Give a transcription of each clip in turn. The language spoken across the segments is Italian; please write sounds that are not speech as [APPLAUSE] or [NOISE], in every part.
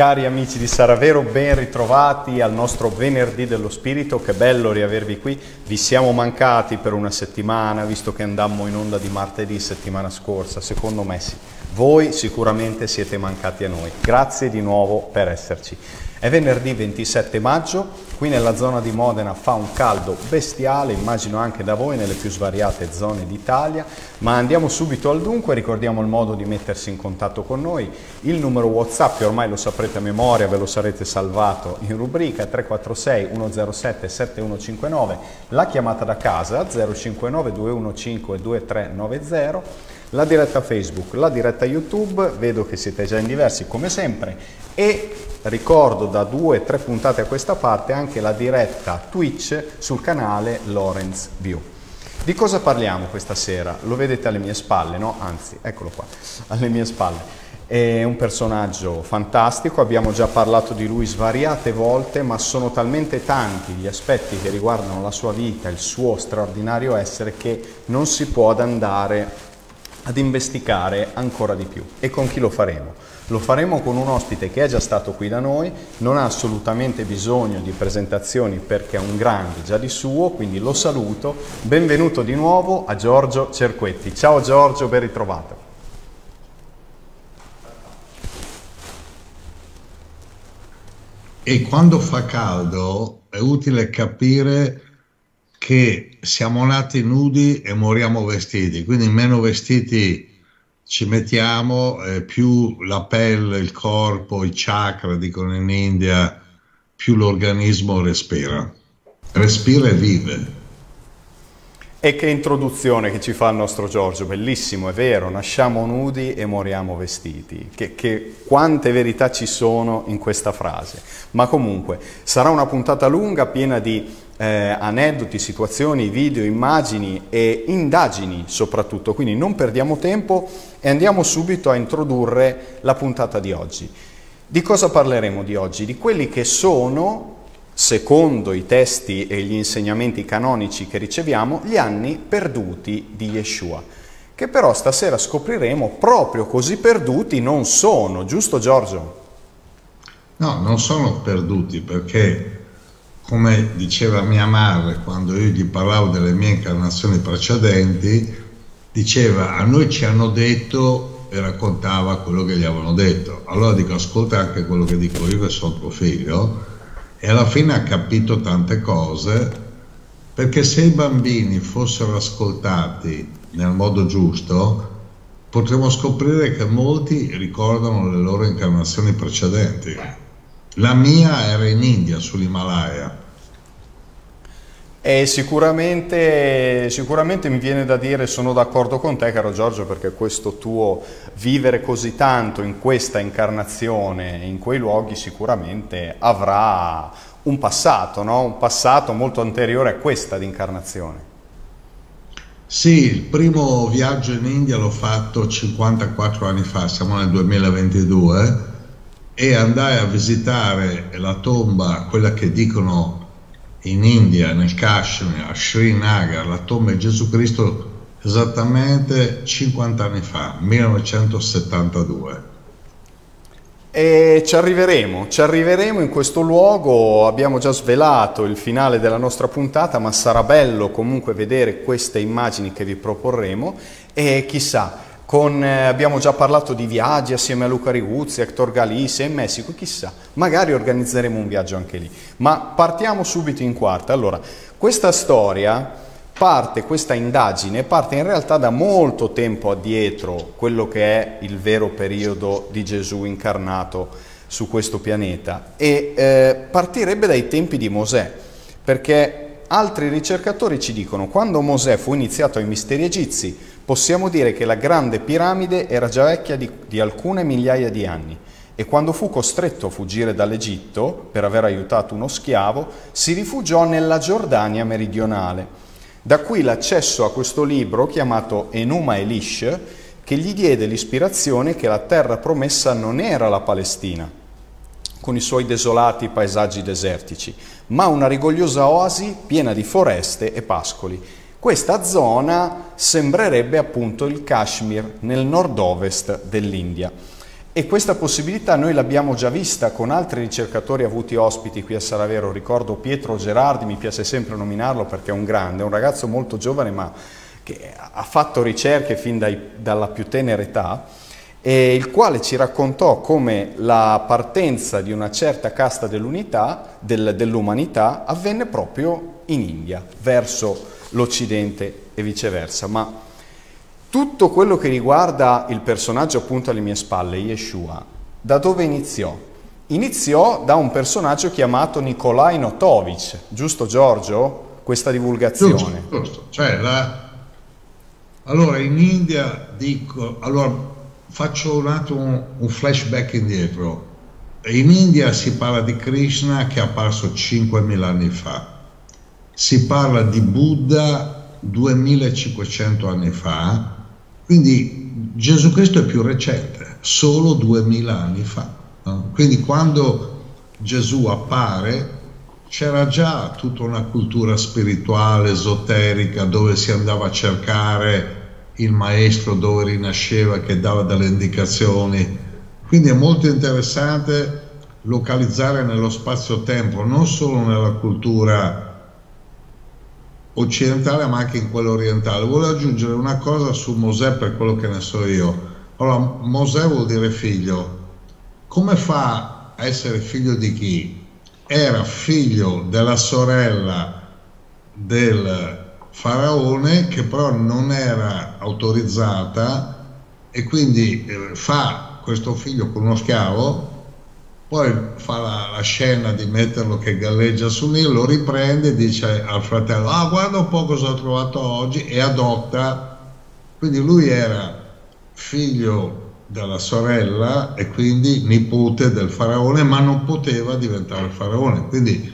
Cari amici di Saravero, ben ritrovati al nostro venerdì dello spirito, che bello riavervi qui. Vi siamo mancati per una settimana, visto che andammo in onda di martedì settimana scorsa, secondo me sì. Voi sicuramente siete mancati a noi. Grazie di nuovo per esserci. È venerdì 27 maggio, qui nella zona di Modena fa un caldo bestiale, immagino anche da voi nelle più svariate zone d'Italia, ma andiamo subito al dunque, ricordiamo il modo di mettersi in contatto con noi, il numero WhatsApp ormai lo saprete a memoria, ve lo sarete salvato in rubrica 346 107 7159, la chiamata da casa 059 215 2390 la diretta Facebook, la diretta YouTube, vedo che siete già in diversi come sempre e ricordo da due o tre puntate a questa parte anche la diretta Twitch sul canale Lorenz View. Di cosa parliamo questa sera? Lo vedete alle mie spalle, no? Anzi, eccolo qua, [LAUGHS] alle mie spalle. È un personaggio fantastico, abbiamo già parlato di lui svariate volte, ma sono talmente tanti gli aspetti che riguardano la sua vita, il suo straordinario essere, che non si può ad andare ad investigare ancora di più. E con chi lo faremo? Lo faremo con un ospite che è già stato qui da noi, non ha assolutamente bisogno di presentazioni perché è un grande già di suo, quindi lo saluto. Benvenuto di nuovo a Giorgio Cerquetti. Ciao Giorgio, ben ritrovato. E quando fa caldo è utile capire che siamo nati nudi e moriamo vestiti, quindi meno vestiti ci mettiamo, eh, più la pelle, il corpo, i chakra, dicono in India, più l'organismo respira. Respira e vive. E che introduzione che ci fa il nostro Giorgio, bellissimo, è vero, nasciamo nudi e moriamo vestiti. Che, che, quante verità ci sono in questa frase. Ma comunque sarà una puntata lunga, piena di eh, aneddoti, situazioni, video, immagini e indagini soprattutto. Quindi non perdiamo tempo e andiamo subito a introdurre la puntata di oggi. Di cosa parleremo di oggi? Di quelli che sono secondo i testi e gli insegnamenti canonici che riceviamo, gli anni perduti di Yeshua, che però stasera scopriremo proprio così perduti non sono, giusto Giorgio? No, non sono perduti perché, come diceva mia madre quando io gli parlavo delle mie incarnazioni precedenti, diceva a noi ci hanno detto e raccontava quello che gli avevano detto. Allora dico ascolta anche quello che dico io che sono tuo figlio e alla fine ha capito tante cose perché se i bambini fossero ascoltati nel modo giusto potremmo scoprire che molti ricordano le loro incarnazioni precedenti. La mia era in India, sull'Himalaya, e sicuramente, sicuramente, mi viene da dire, sono d'accordo con te caro Giorgio, perché questo tuo vivere così tanto in questa incarnazione, in quei luoghi, sicuramente avrà un passato, no? un passato molto anteriore a questa incarnazione. Sì, il primo viaggio in India l'ho fatto 54 anni fa, siamo nel 2022, e andai a visitare la tomba, quella che dicono in India, nel Kashmir, a Srinagar, la tomba di Gesù Cristo esattamente 50 anni fa, 1972. E ci arriveremo, ci arriveremo in questo luogo, abbiamo già svelato il finale della nostra puntata, ma sarà bello comunque vedere queste immagini che vi proporremo e chissà, con, eh, abbiamo già parlato di viaggi assieme a Luca Riguzzi, Hector Galisi in Messico, chissà, magari organizzeremo un viaggio anche lì. Ma partiamo subito in quarta. Allora, questa storia parte, questa indagine parte in realtà da molto tempo addietro, quello che è il vero periodo di Gesù incarnato su questo pianeta e eh, partirebbe dai tempi di Mosè, perché altri ricercatori ci dicono quando Mosè fu iniziato ai misteri egizi, possiamo dire che la grande piramide era già vecchia di, di alcune migliaia di anni e quando fu costretto a fuggire dall'Egitto per aver aiutato uno schiavo, si rifugiò nella Giordania meridionale. Da qui l'accesso a questo libro chiamato Enuma Elish, che gli diede l'ispirazione che la terra promessa non era la Palestina, con i suoi desolati paesaggi desertici, ma una rigogliosa oasi piena di foreste e pascoli, questa zona sembrerebbe appunto il Kashmir nel nord-ovest dell'India. E questa possibilità noi l'abbiamo già vista con altri ricercatori avuti ospiti qui a Saravero. Ricordo Pietro Gerardi, mi piace sempre nominarlo perché è un grande, un ragazzo molto giovane ma che ha fatto ricerche fin dai, dalla più tenera età e il quale ci raccontò come la partenza di una certa casta dell'umanità del, dell avvenne proprio in India, verso l'Occidente e viceversa. Ma tutto quello che riguarda il personaggio appunto alle mie spalle, Yeshua, da dove iniziò? Iniziò da un personaggio chiamato Nikolai Notovic, giusto Giorgio? Questa divulgazione. Giusto, giusto. Cioè, la... Allora, in India dico, allora faccio un attimo un flashback indietro. In India si parla di Krishna che è apparso 5.000 anni fa, si parla di Buddha 2500 anni fa, quindi Gesù Cristo è più recente, solo 2000 anni fa. Quindi quando Gesù appare c'era già tutta una cultura spirituale, esoterica, dove si andava a cercare il maestro, dove rinasceva, che dava delle indicazioni. Quindi è molto interessante localizzare nello spazio-tempo, non solo nella cultura occidentale ma anche in quello orientale. Volevo aggiungere una cosa su Mosè per quello che ne so io. Allora, Mosè vuol dire figlio. Come fa a essere figlio di chi? Era figlio della sorella del faraone che però non era autorizzata e quindi eh, fa questo figlio con uno schiavo poi fa la, la, scena di metterlo che galleggia sul Nilo, lo riprende e dice al fratello, ah guarda un po' cosa ho trovato oggi e adotta, quindi lui era figlio della sorella e quindi nipote del faraone, ma non poteva diventare faraone, quindi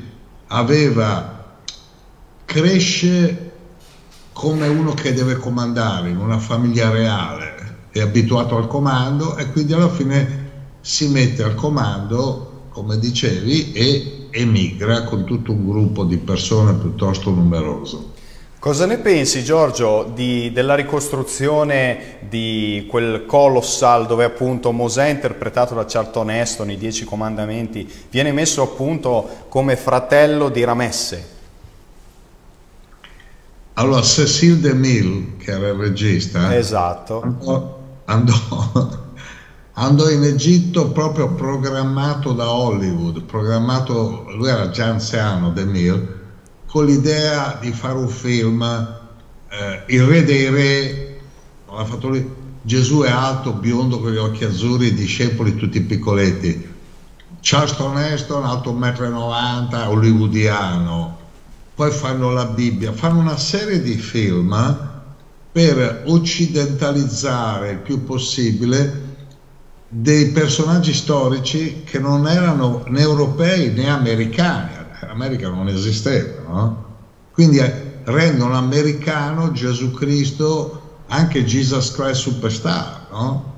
aveva, cresce come uno che deve comandare in una famiglia reale, è abituato al comando e quindi alla fine si mette al comando, come dicevi, e emigra con tutto un gruppo di persone piuttosto numeroso. Cosa ne pensi Giorgio di, della ricostruzione di quel colossal dove appunto Mosè interpretato da Charlton Heston, i Dieci Comandamenti, viene messo appunto come fratello di Ramesse? Allora Cecil DeMille, che era il regista, esatto. andò, andò andò in Egitto proprio programmato da Hollywood, programmato, lui era già anziano, Demir, con l'idea di fare un film, eh, Il Re dei Re, l'ha fatto lui, Gesù è alto, biondo con gli occhi azzurri, discepoli tutti piccoletti, Charleston Heston, alto 1,90 m, hollywoodiano, poi fanno la Bibbia, fanno una serie di film per occidentalizzare il più possibile dei personaggi storici che non erano né europei né americani, l'America non esisteva, no? quindi eh, rendono americano Gesù Cristo anche Jesus Christ Superstar, no?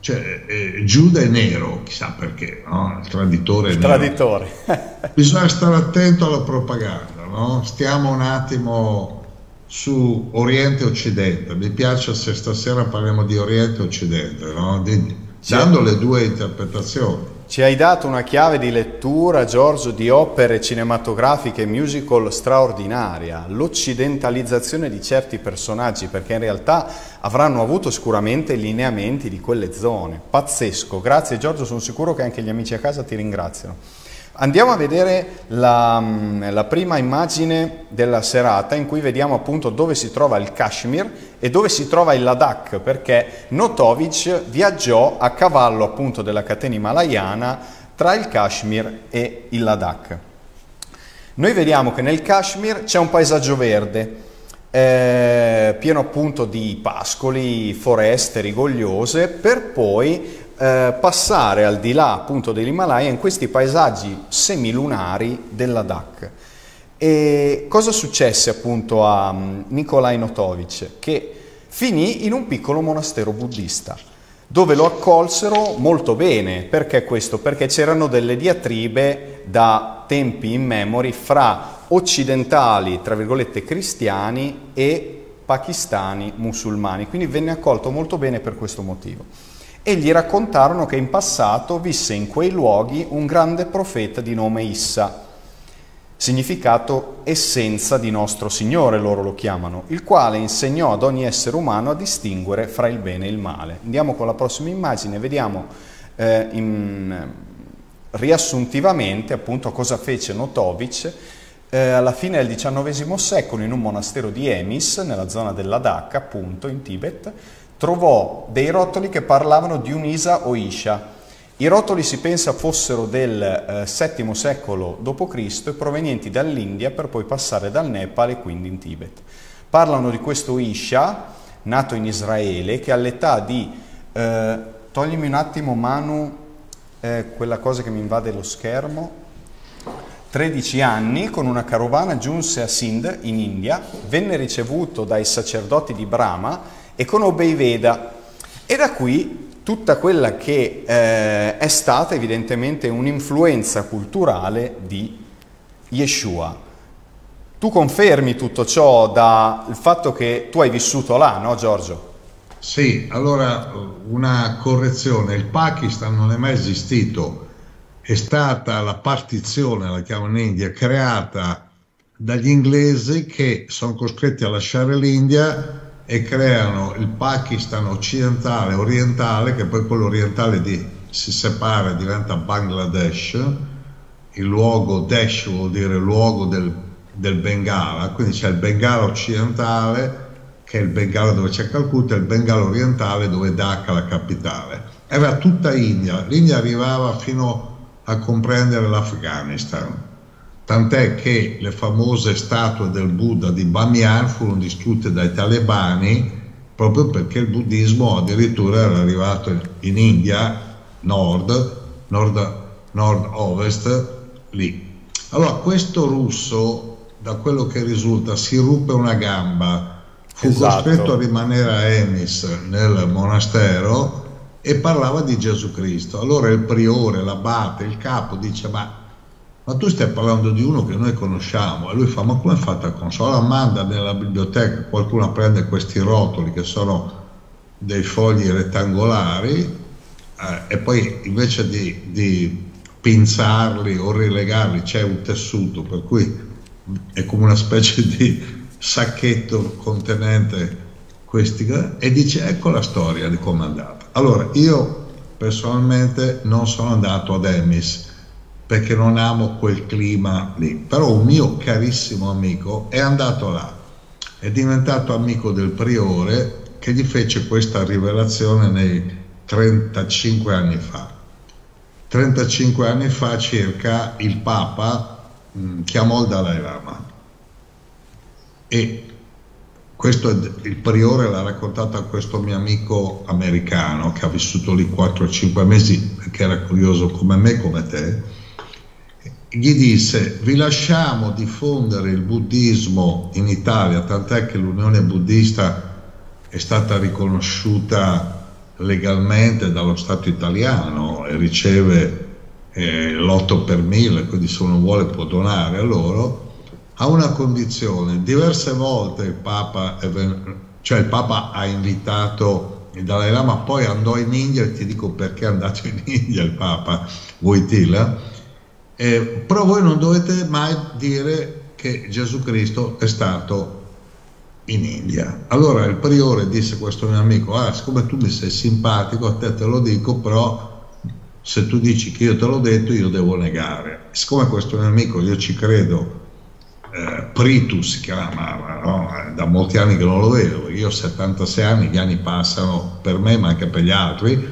cioè eh, Giuda è nero, chissà perché, no? il traditore il nero. traditore. [LAUGHS] Bisogna stare attento alla propaganda, no? stiamo un attimo su Oriente e Occidente, mi piace se stasera parliamo di Oriente e Occidente, no? di, dando le due interpretazioni. Ci hai dato una chiave di lettura, Giorgio, di opere cinematografiche e musical straordinaria, l'occidentalizzazione di certi personaggi, perché in realtà avranno avuto sicuramente lineamenti di quelle zone. Pazzesco, grazie Giorgio, sono sicuro che anche gli amici a casa ti ringraziano. Andiamo a vedere la, mm, la, prima immagine della serata in cui vediamo appunto dove si trova il Kashmir e dove si trova il Ladakh perché Notovic viaggiò a cavallo appunto della catena himalayana tra il Kashmir e il Ladakh. Noi vediamo che nel Kashmir c'è un paesaggio verde eh, pieno appunto di pascoli, foreste rigogliose per poi eh, passare al di là appunto dell'Himalaya in questi paesaggi semilunari della DAC. E cosa successe appunto a um, Nikolai Notovic? Che finì in un piccolo monastero buddista dove lo accolsero molto bene. Perché questo? Perché c'erano delle diatribe da tempi immemori fra occidentali, tra virgolette, cristiani e pakistani musulmani, quindi venne accolto molto bene per questo motivo. E gli raccontarono che in passato visse in quei luoghi un grande profeta di nome Issa, significato essenza di nostro Signore, loro lo chiamano, il quale insegnò ad ogni essere umano a distinguere fra il bene e il male. Andiamo con la prossima immagine, vediamo eh, in, riassuntivamente appunto cosa fece Notovic eh, alla fine del XIX secolo in un monastero di Emis, nella zona dell'Adaka, appunto, in Tibet, trovò dei rotoli che parlavano di un'Isa o Isha. I rotoli si pensa fossero del eh, VII secolo d.C. e provenienti dall'India per poi passare dal Nepal e quindi in Tibet. Parlano di questo Isha, nato in Israele, che all'età di... Eh, toglimi un attimo Manu eh, quella cosa che mi invade lo schermo. 13 anni, con una carovana giunse a Sindh, in India, venne ricevuto dai sacerdoti di Brahma e conobbe i Veda. E da qui tutta quella che eh, è stata evidentemente un'influenza culturale di Yeshua. Tu confermi tutto ciò dal fatto che tu hai vissuto là, no Giorgio? Sì, allora una correzione, il Pakistan non è mai esistito, è stata la partizione, la chiamano in India, creata dagli inglesi che sono costretti a lasciare l'India e creano il Pakistan occidentale, orientale, che poi quello orientale di, si separa e diventa Bangladesh, il luogo Desh vuol dire luogo del, del Bengala, quindi c'è il Bengala occidentale che è il Bengala dove c'è Calcutta e il Bengala orientale dove è Dhaka la capitale. Era tutta India, l'India arrivava fino a comprendere l'Afghanistan tant'è che le famose statue del Buddha di Bamiyan furono distrutte dai talebani proprio perché il buddismo addirittura era arrivato in India, nord, nord, nord-ovest, lì. Allora questo russo, da quello che risulta, si ruppe una gamba, fu esatto. costretto a rimanere a Emis nel monastero e parlava di Gesù Cristo. Allora il priore, l'abate, il capo dice ma ma tu stai parlando di uno che noi conosciamo e lui fa ma come è fatta a consola? Manda nella biblioteca, qualcuno prende questi rotoli che sono dei fogli rettangolari eh, e poi invece di, di pinzarli o rilegarli c'è un tessuto per cui è come una specie di sacchetto contenente questi e dice ecco la storia di come è andata. Allora io personalmente non sono andato ad Emis perché non amo quel clima lì. Però un mio carissimo amico è andato là, è diventato amico del priore che gli fece questa rivelazione nei 35 anni fa. 35 anni fa circa il Papa mh, mm, chiamò il Dalai Lama e questo il priore l'ha raccontato a questo mio amico americano che ha vissuto lì 4-5 mesi perché era curioso come me, come te gli disse vi lasciamo diffondere il buddismo in Italia, tant'è che l'Unione Buddista è stata riconosciuta legalmente dallo Stato italiano e riceve eh, l'8 per 1000, quindi se uno vuole può donare a loro, a una condizione. Diverse volte il Papa, cioè il Papa ha invitato il Dalai Lama, poi andò in India e ti dico perché è andato in [LAUGHS] India il Papa Wojtyla, eh, però voi non dovete mai dire che Gesù Cristo è stato in India. Allora il priore disse a questo mio amico, ah, siccome tu mi sei simpatico, a te te lo dico, però se tu dici che io te l'ho detto, io devo negare. Siccome questo mio amico, io ci credo, eh, Pritus si chiamava, no? da molti anni che non lo vedo, io ho 76 anni, gli anni passano per me ma anche per gli altri,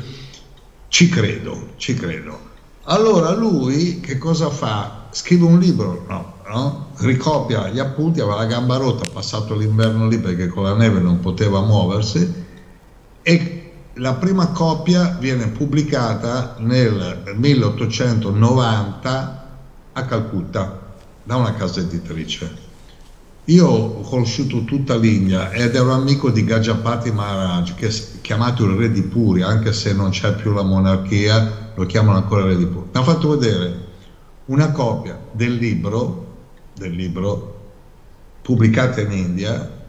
ci credo, ci credo. Allora lui che cosa fa? Scrive un libro, no, no? ricopia gli appunti, aveva la gamba rotta, ha passato l'inverno lì perché con la neve non poteva muoversi e la prima copia viene pubblicata nel 1890 a Calcutta da una casa editrice. Io ho conosciuto tutta l'India ed ero amico di Gajapati Maharaj, che è chiamato il re di Puri, anche se non c'è più la monarchia, lo chiamano ancora Re di Puri. Mi ha fatto vedere una copia del libro, del libro pubblicato in India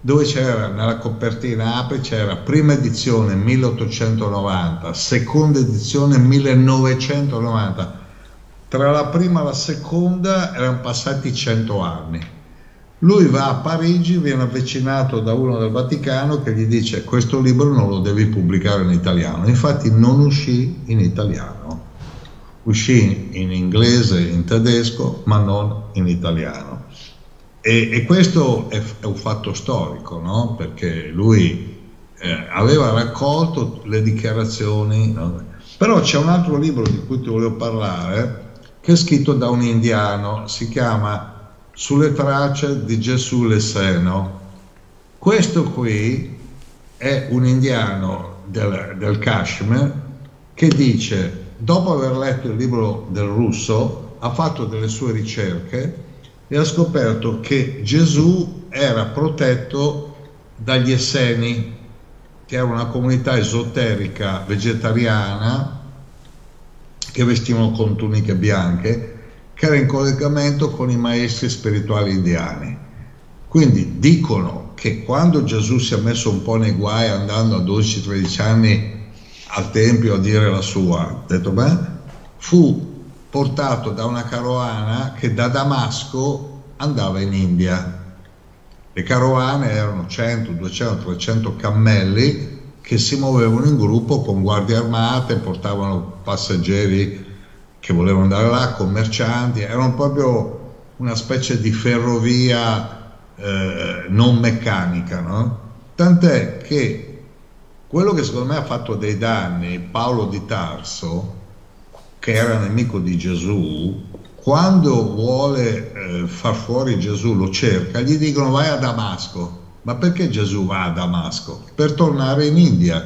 dove c'era nella copertina apri c'era prima edizione 1890, seconda edizione 1990. Tra la prima e la seconda erano passati 100 anni. Lui va a Parigi, viene avvicinato da uno del Vaticano che gli dice questo libro non lo devi pubblicare in italiano. Infatti non uscì in italiano, uscì in inglese, in tedesco, ma non in italiano. E, e questo è, è, un fatto storico, no? perché lui eh, aveva raccolto le dichiarazioni, no? però c'è un altro libro di cui ti volevo parlare che è scritto da un indiano, si chiama Sulle tracce di Gesù Lesseno. Questo qui è un indiano del, del Kashmir che dice, dopo aver letto il libro del russo, ha fatto delle sue ricerche e ha scoperto che Gesù era protetto dagli Esseni, che era una comunità esoterica vegetariana che vestivano con tuniche bianche, che era in collegamento con i maestri spirituali indiani. Quindi dicono che quando Gesù si è messo un po' nei guai andando a 12-13 anni al Tempio a dire la sua, detto beh, fu portato da una carovana che da Damasco andava in India. Le carovane erano 100, 200, 300 cammelli che si muovevano in gruppo con guardie armate, portavano passeggeri che volevano andare là, commercianti, erano proprio una specie di ferrovia eh, non meccanica, no? Tant'è che quello che secondo me ha fatto dei danni, Paolo di Tarso, che era nemico di Gesù, quando vuole eh, far fuori Gesù, lo cerca, gli dicono vai a Damasco. Ma perché Gesù va a Damasco? Per tornare in India,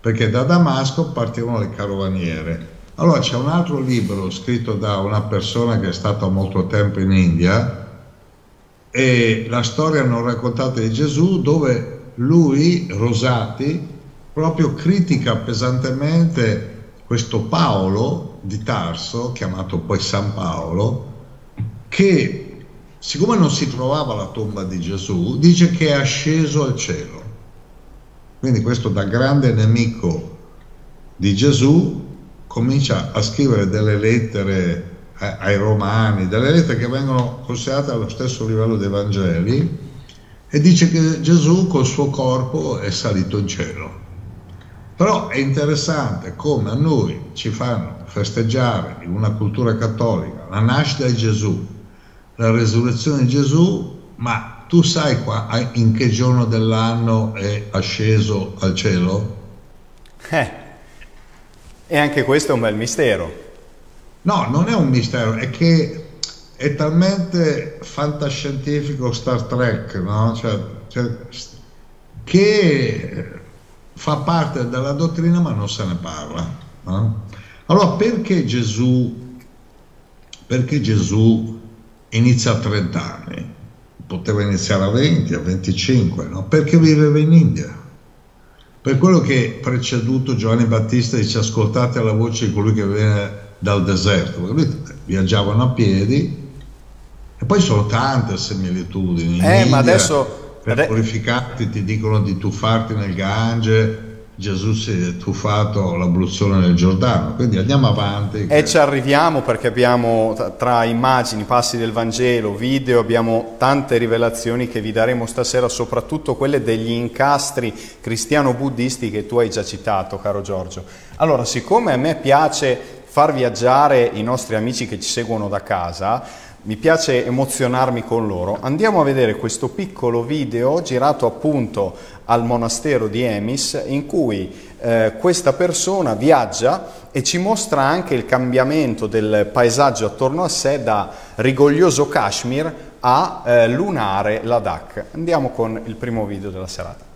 perché da Damasco partivano le carovaniere. Allora c'è un altro libro scritto da una persona che è stata molto tempo in India e la storia non raccontata di Gesù dove lui, Rosati, proprio critica pesantemente questo Paolo di Tarso, chiamato poi San Paolo, che siccome non si trovava la tomba di Gesù, dice che è asceso al cielo. Quindi questo da grande nemico di Gesù comincia a scrivere delle lettere ai romani, delle lettere che vengono considerate allo stesso livello dei Vangeli, e dice che Gesù col suo corpo è salito in cielo. Però è interessante come a noi ci fanno festeggiare in una cultura cattolica la nascita di Gesù, la resurrezione di Gesù, ma tu sai qua, in che giorno dell'anno è asceso al cielo? Eh, e anche questo è un bel mistero. No, non è un mistero, è che è talmente fantascientifico Star Trek, no? Cioè, cioè, che fa parte della dottrina ma non se ne parla. No? Allora perché Gesù, perché Gesù inizia a 30 anni? Poteva iniziare a 20, a 25, no? perché viveva in India. Per quello che preceduto Giovanni Battista dice ascoltate la voce di colui che viene dal deserto, perché lui viaggiavano a piedi e poi sono tante similitudini. Eh, ma adesso per purificarti ti dicono di tuffarti nel Gange, Gesù si è tuffato l'abluzione nel Giordano, quindi andiamo avanti. E ci arriviamo perché abbiamo tra immagini, passi del Vangelo, video, abbiamo tante rivelazioni che vi daremo stasera, soprattutto quelle degli incastri cristiano-buddisti che tu hai già citato, caro Giorgio. Allora, siccome a me piace far viaggiare i nostri amici che ci seguono da casa, mi piace emozionarmi con loro. Andiamo a vedere questo piccolo video girato appunto al monastero di Emis in cui eh, questa persona viaggia e ci mostra anche il cambiamento del paesaggio attorno a sé da rigoglioso Kashmir a eh, lunare Ladakh. Andiamo con il primo video della serata.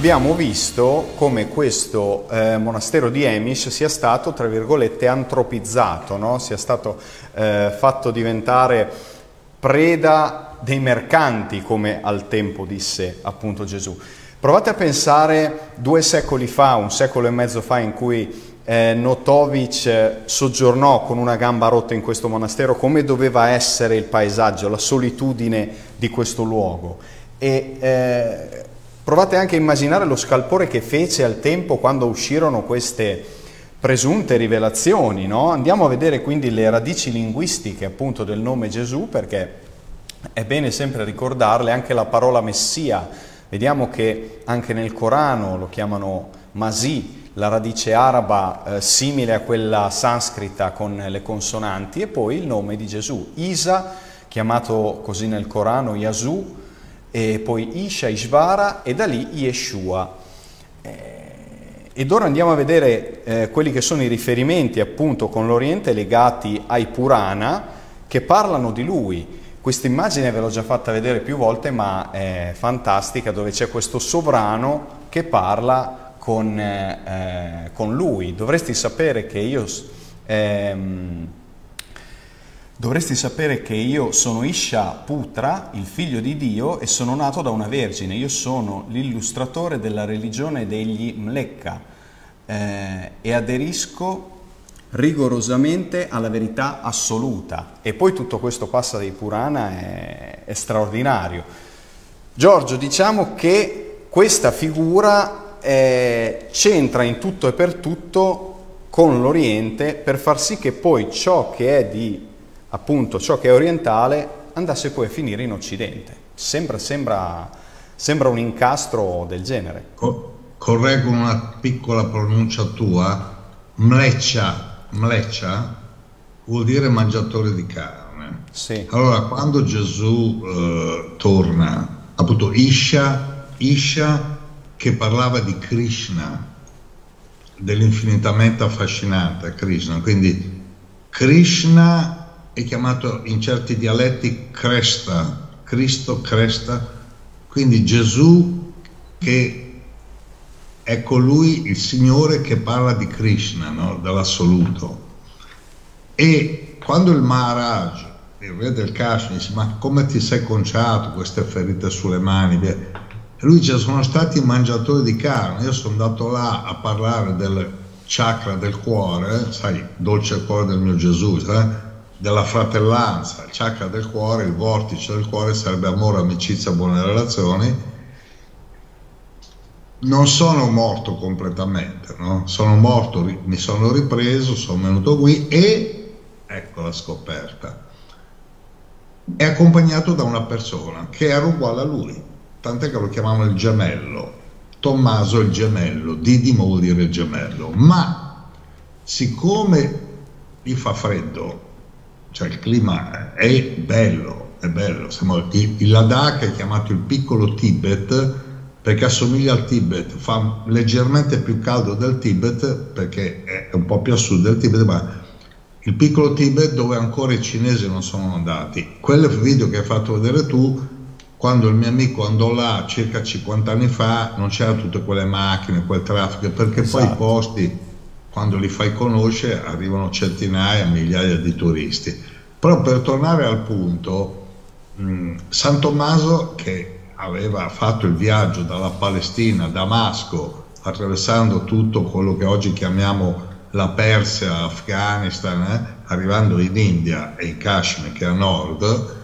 Abbiamo visto come questo eh, monastero di Emish sia stato, tra virgolette, antropizzato, no? sia stato eh, fatto diventare preda dei mercanti, come al tempo disse appunto Gesù. Provate a pensare due secoli fa, un secolo e mezzo fa, in cui eh, Notovic soggiornò con una gamba rotta in questo monastero, come doveva essere il paesaggio, la solitudine di questo luogo. E eh, provate anche a immaginare lo scalpore che fece al tempo quando uscirono queste presunte rivelazioni. No? Andiamo a vedere quindi le radici linguistiche appunto del nome Gesù, perché è bene sempre ricordarle, anche la parola Messia. Vediamo che anche nel Corano lo chiamano Masih, la radice araba eh, simile a quella sanscrita con le consonanti e poi il nome di Gesù, Isa, chiamato così nel Corano Yasu, e poi Isha, Ishvara e da lì Yeshua. Eh, ed ora andiamo a vedere eh, quelli che sono i riferimenti appunto con l'Oriente legati ai Purana che parlano di lui. Questa immagine ve l'ho già fatta vedere più volte ma è fantastica dove c'è questo sovrano che parla con, eh, con lui. Dovresti sapere che io... Ehm, Dovresti sapere che io sono Isha Putra, il figlio di Dio, e sono nato da una vergine. Io sono l'illustratore della religione degli Mlecca eh, e aderisco rigorosamente alla verità assoluta. E poi tutto questo passa dei Purana è, è straordinario. Giorgio, diciamo che questa figura eh, c'entra in tutto e per tutto con l'Oriente per far sì che poi ciò che è di appunto ciò che è orientale andasse poi a finire in Occidente. Sembra, sembra, sembra un incastro del genere. Co- correggo una piccola pronuncia tua, mleccia, mleccia vuol dire mangiatore di carne. Sì. Allora, quando Gesù eh, torna, appunto Isha, Isha che parlava di Krishna, dell'infinitamente affascinante Krishna. Quindi Krishna è chiamato in certi dialetti Cresta, Cristo Cresta, quindi Gesù che è colui, il Signore che parla di Krishna, no? dell'assoluto. E quando il Maharaj, il re del Kashmir, dice ma come ti sei conciato queste ferite sulle mani? Lui dice sono stati mangiatori di carne, io sono andato là a parlare del chakra del cuore, sai, dolce cuore del mio Gesù, sai? Della fratellanza, il chakra del cuore, il vortice del cuore sarebbe amore, amicizia, buone relazioni. Non sono morto completamente, no? sono morto, mi sono ripreso, sono venuto qui e ecco la scoperta. È accompagnato da una persona che era uguale a lui, tant'è che lo chiamavano il gemello, Tommaso il gemello, Didimo vuol dire il gemello, ma siccome gli fa freddo, cioè il clima è bello, è bello, siamo, il, Ladakh è chiamato il piccolo Tibet perché assomiglia al Tibet, fa leggermente più caldo del Tibet perché è un po' più a sud del Tibet, ma il piccolo Tibet dove ancora i cinesi non sono andati. Quel video che hai fatto vedere tu quando il mio amico andò là circa 50 anni fa non c'erano tutte quelle macchine, quel traffico, perché esatto. poi i esatto. posti, quando li fai conoscere, arrivano centinaia, migliaia di turisti. Però per tornare al punto, mh, San Tommaso che aveva fatto il viaggio dalla Palestina Damasco, attraversando tutto quello che oggi chiamiamo la Persia, Afghanistan, eh, arrivando in India e in Kashmir che è a nord,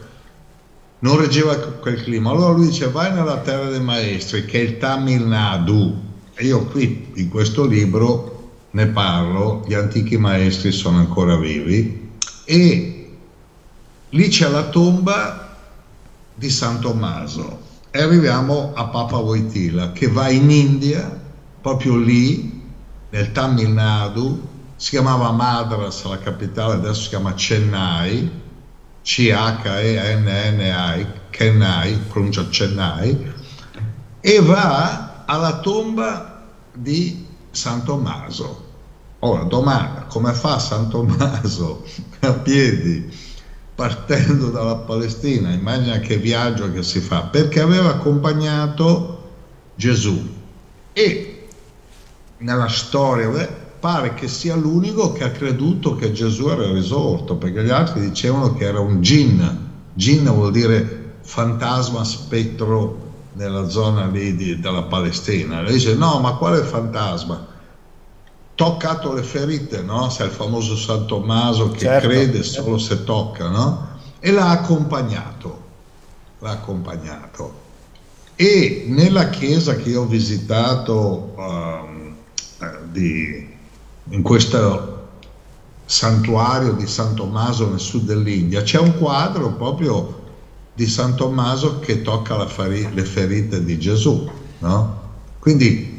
non reggeva quel clima. Allora lui dice vai nella terra dei maestri, che è il Tamil Nadu. E io qui in questo libro ne parlo, gli antichi maestri sono ancora vivi e lì c'è la tomba di San Tommaso e arriviamo a Papa Voitila che va in India, proprio lì, nel Tamil Nadu, si chiamava Madras, la capitale, adesso si chiama Chennai, C-H-E-N-N-I, Chennai, pronuncia Chennai, e va alla tomba di San Tommaso. Ora, domanda, come fa San Tommaso a piedi partendo dalla Palestina? Immagina che viaggio che si fa, perché aveva accompagnato Gesù. e nella storia pare che sia l'unico che ha creduto che Gesù era risorto, perché gli altri dicevano che era un gin. Gin vuol dire fantasma, spettro nella zona lì di, della Palestina. Lei dice no, ma quale fantasma? Toccato le ferite, no? C'è il famoso San Tommaso che certo. crede solo se tocca, no? E l'ha accompagnato, l'ha accompagnato. E nella chiesa che ho visitato uh, di, in questo santuario di San Tommaso nel sud dell'India c'è un quadro proprio di San Tommaso che tocca fari- le ferite di Gesù. No? Quindi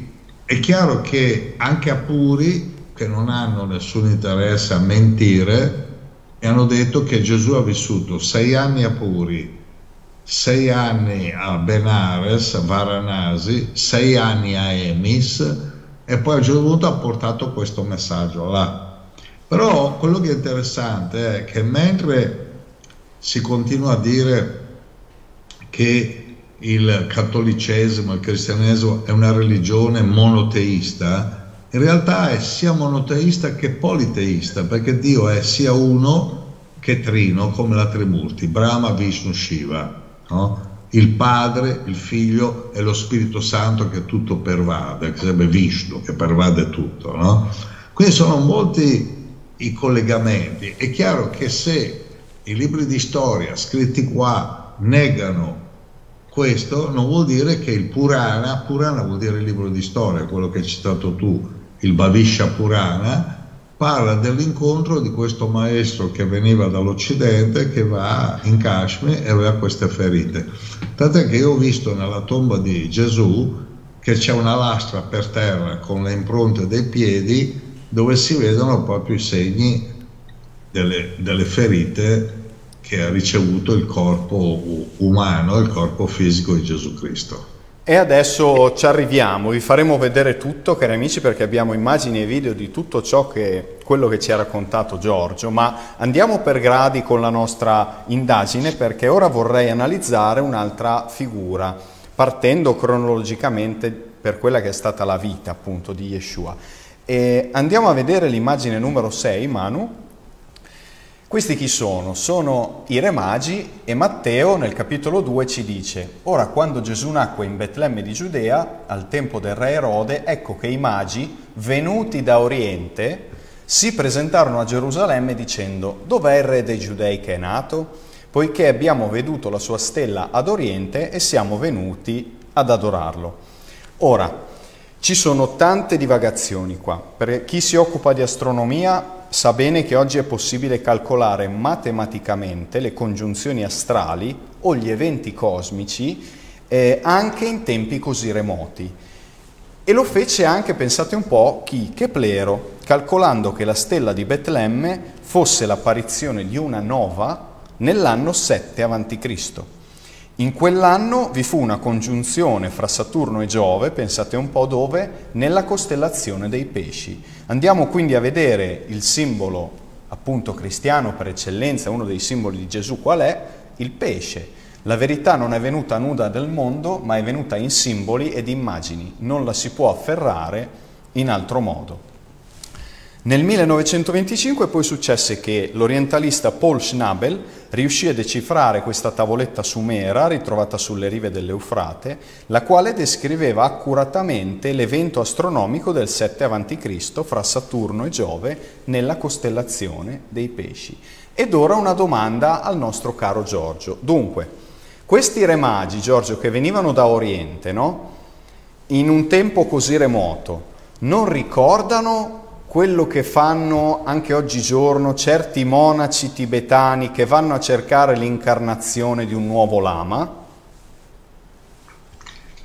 è chiaro che anche a Puri, che non hanno nessun interesse a mentire, hanno detto che Gesù ha vissuto sei anni a Puri, sei anni a Benares, a Varanasi, sei anni a Emis e poi a un certo punto ha portato questo messaggio là. Però quello che è interessante è che mentre si continua a dire che il cattolicesimo, il cristianesimo è una religione monoteista, in realtà è sia monoteista che politeista, perché Dio è sia uno che trino, come la Trimurti, Brahma, Vishnu, Shiva. No? Il Padre, il Figlio e lo Spirito Santo che tutto pervade, che sarebbe Vishnu, che pervade tutto. No? Quindi sono molti i collegamenti. È chiaro che se i libri di storia scritti qua negano questo, non vuol dire che il Purana, Purana vuol dire il libro di storia, quello che hai citato tu, il Bhavisha Purana, parla dell'incontro di questo maestro che veniva dall'Occidente, che va in Kashmir e aveva queste ferite. Tant'è che io ho visto nella tomba di Gesù che c'è una lastra per terra con le impronte dei piedi dove si vedono proprio i segni delle, delle ferite che ha ricevuto il corpo umano, il corpo fisico di Gesù Cristo. E adesso ci arriviamo, vi faremo vedere tutto, cari amici, perché abbiamo immagini e video di tutto ciò che quello che ci ha raccontato Giorgio, ma andiamo per gradi con la nostra indagine perché ora vorrei analizzare un'altra figura, partendo cronologicamente per quella che è stata la vita appunto di Yeshua. E andiamo a vedere l'immagine numero 6, Manu. Questi chi sono? Sono i re magi e Matteo nel capitolo 2 ci dice Ora quando Gesù nacque in Betlemme di Giudea, al tempo del re Erode, ecco che i magi, venuti da Oriente, si presentarono a Gerusalemme dicendo Dov'è il re dei Giudei che è nato? Poiché abbiamo veduto la sua stella ad Oriente e siamo venuti ad adorarlo. Ora, ci sono tante divagazioni qua. Per chi si occupa di astronomia sa bene che oggi è possibile calcolare matematicamente le congiunzioni astrali o gli eventi cosmici eh, anche in tempi così remoti. E lo fece anche, pensate un po', chi? Keplero, calcolando che la stella di Betlemme fosse l'apparizione di una nova nell'anno 7 a.C. In quell'anno vi fu una congiunzione fra Saturno e Giove, pensate un po' dove, nella costellazione dei pesci. Andiamo quindi a vedere il simbolo appunto cristiano per eccellenza, uno dei simboli di Gesù qual è? Il pesce. La verità non è venuta nuda del mondo, ma è venuta in simboli ed immagini, non la si può afferrare in altro modo. Nel 1925 poi successe che l'orientalista Paul Schnabel riuscì a decifrare questa tavoletta sumera ritrovata sulle rive dell'Eufrate, la quale descriveva accuratamente l'evento astronomico del 7 a.C. fra Saturno e Giove nella costellazione dei pesci. Ed ora una domanda al nostro caro Giorgio. Dunque, questi re magi, Giorgio, che venivano da Oriente, no? In un tempo così remoto, non ricordano quello che fanno anche oggigiorno certi monaci tibetani che vanno a cercare l'incarnazione di un nuovo lama?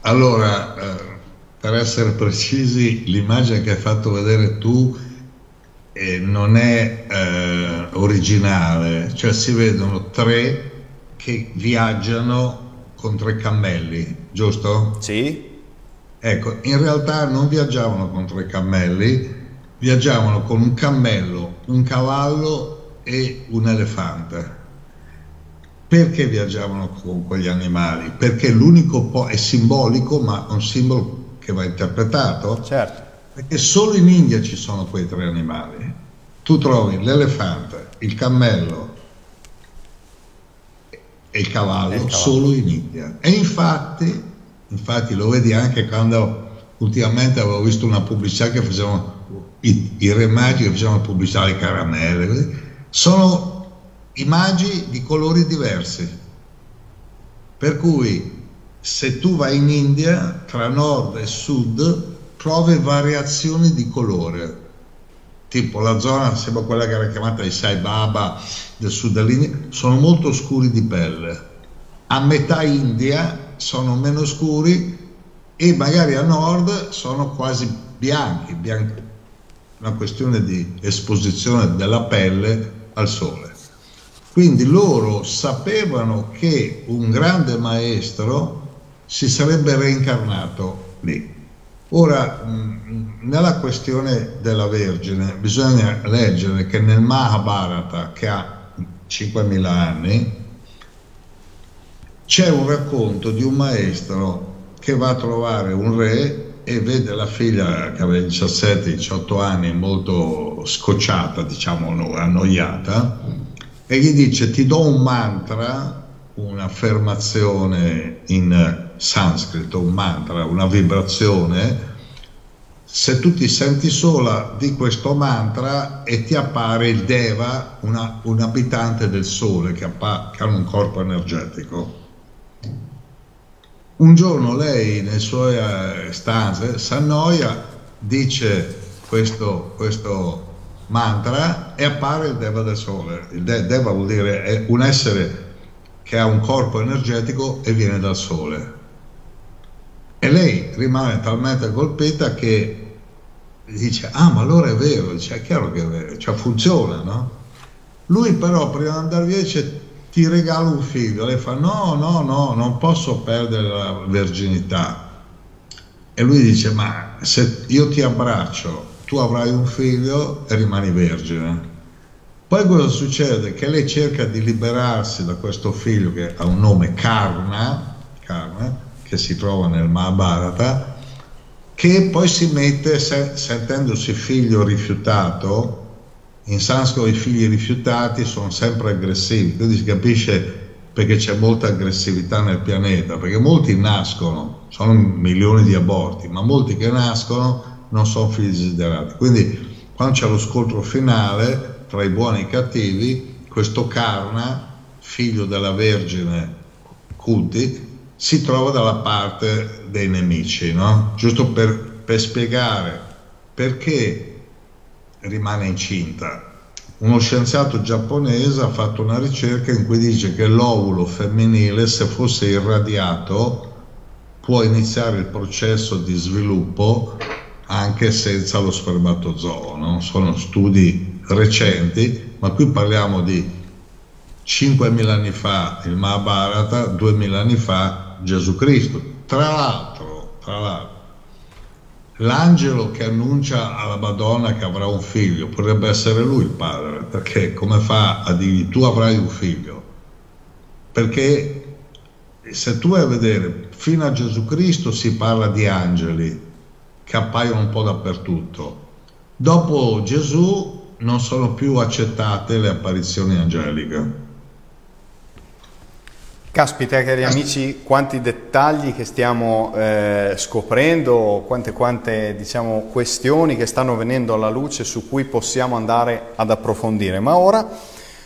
Allora, eh, per essere precisi, l'immagine che hai fatto vedere tu eh, non è eh, originale, cioè si vedono tre che viaggiano con tre cammelli, giusto? Sì. Ecco, in realtà non viaggiavano con tre cammelli, viaggiavano con un cammello, un cavallo e un elefante. Perché viaggiavano con quegli animali? Perché l'unico po' è simbolico, ma un simbolo che va interpretato? Certo. Perché solo in India ci sono quei tre animali. Tu trovi l'elefante, il cammello e il cavallo, il cavallo. solo in India. E infatti, infatti lo vedi anche quando ultimamente avevo visto una pubblicità che facevano i, i re magi che facevano pubblicità alle caramelle, sono i magi di colori diversi. Per cui se tu vai in India, tra nord e sud, trovi variazioni di colore. Tipo la zona, sembra quella che era chiamata i Sai Baba del sud dell'India, sono molto scuri di pelle. A metà India sono meno scuri e magari a nord sono quasi bianchi, bianchi una questione di esposizione della pelle al sole. Quindi loro sapevano che un grande maestro si sarebbe reincarnato lì. Ora, nella questione della Vergine, bisogna leggere che nel Mahabharata, che ha 5.000 anni, c'è un racconto di un maestro che va a trovare un re e vede la figlia che aveva 17-18 anni molto scocciata, diciamo annoiata, e gli dice ti do un mantra, un'affermazione in sanscrito, un mantra, una vibrazione, se tu ti senti sola di questo mantra e ti appare il Deva, una, un abitante del Sole che, appa, che ha un corpo energetico. Un giorno lei nelle sue eh, stanze si annoia, dice questo, questo mantra e appare il Deva del Sole. Il de- Deva vuol dire è un essere che ha un corpo energetico e viene dal Sole. E lei rimane talmente colpita che dice, ah ma allora è vero, dice, è chiaro che è vero, cioè funziona, no? Lui però prima di andare via dice, ti regalo un figlio, lei fa, no, no, no, non posso perdere la verginità. E lui dice, ma se io ti abbraccio tu avrai un figlio e rimani vergine. Poi cosa succede? Che lei cerca di liberarsi da questo figlio che ha un nome Karna, Karna che si trova nel Mahabharata, che poi si mette, se, sentendosi figlio rifiutato, in sanscrito i figli rifiutati sono sempre aggressivi, quindi si capisce perché c'è molta aggressività nel pianeta, perché molti nascono, sono milioni di aborti, ma molti che nascono non sono figli desiderati. Quindi quando c'è lo scontro finale tra i buoni e i cattivi, questo Karna, figlio della Vergine Kunti, si trova dalla parte dei nemici, no? giusto per, per spiegare perché rimane incinta. Uno scienziato giapponese ha fatto una ricerca in cui dice che l'ovulo femminile, se fosse irradiato, può iniziare il processo di sviluppo anche senza lo spermatozoo. No? Sono studi recenti, ma qui parliamo di 5.000 anni fa il Mahabharata, 2.000 anni fa Gesù Cristo. Tra l'altro, tra l'altro, l'angelo che annuncia alla Madonna che avrà un figlio potrebbe essere lui il padre, perché come fa a dirgli tu avrai un figlio? Perché se tu vai a vedere, fino a Gesù Cristo si parla di angeli, che appaiono un po' dappertutto. Dopo Gesù non sono più accettate le apparizioni angeliche. Caspita, cari amici, quanti dettagli che stiamo eh, scoprendo, quante, quante diciamo, questioni che stanno venendo alla luce su cui possiamo andare ad approfondire. Ma ora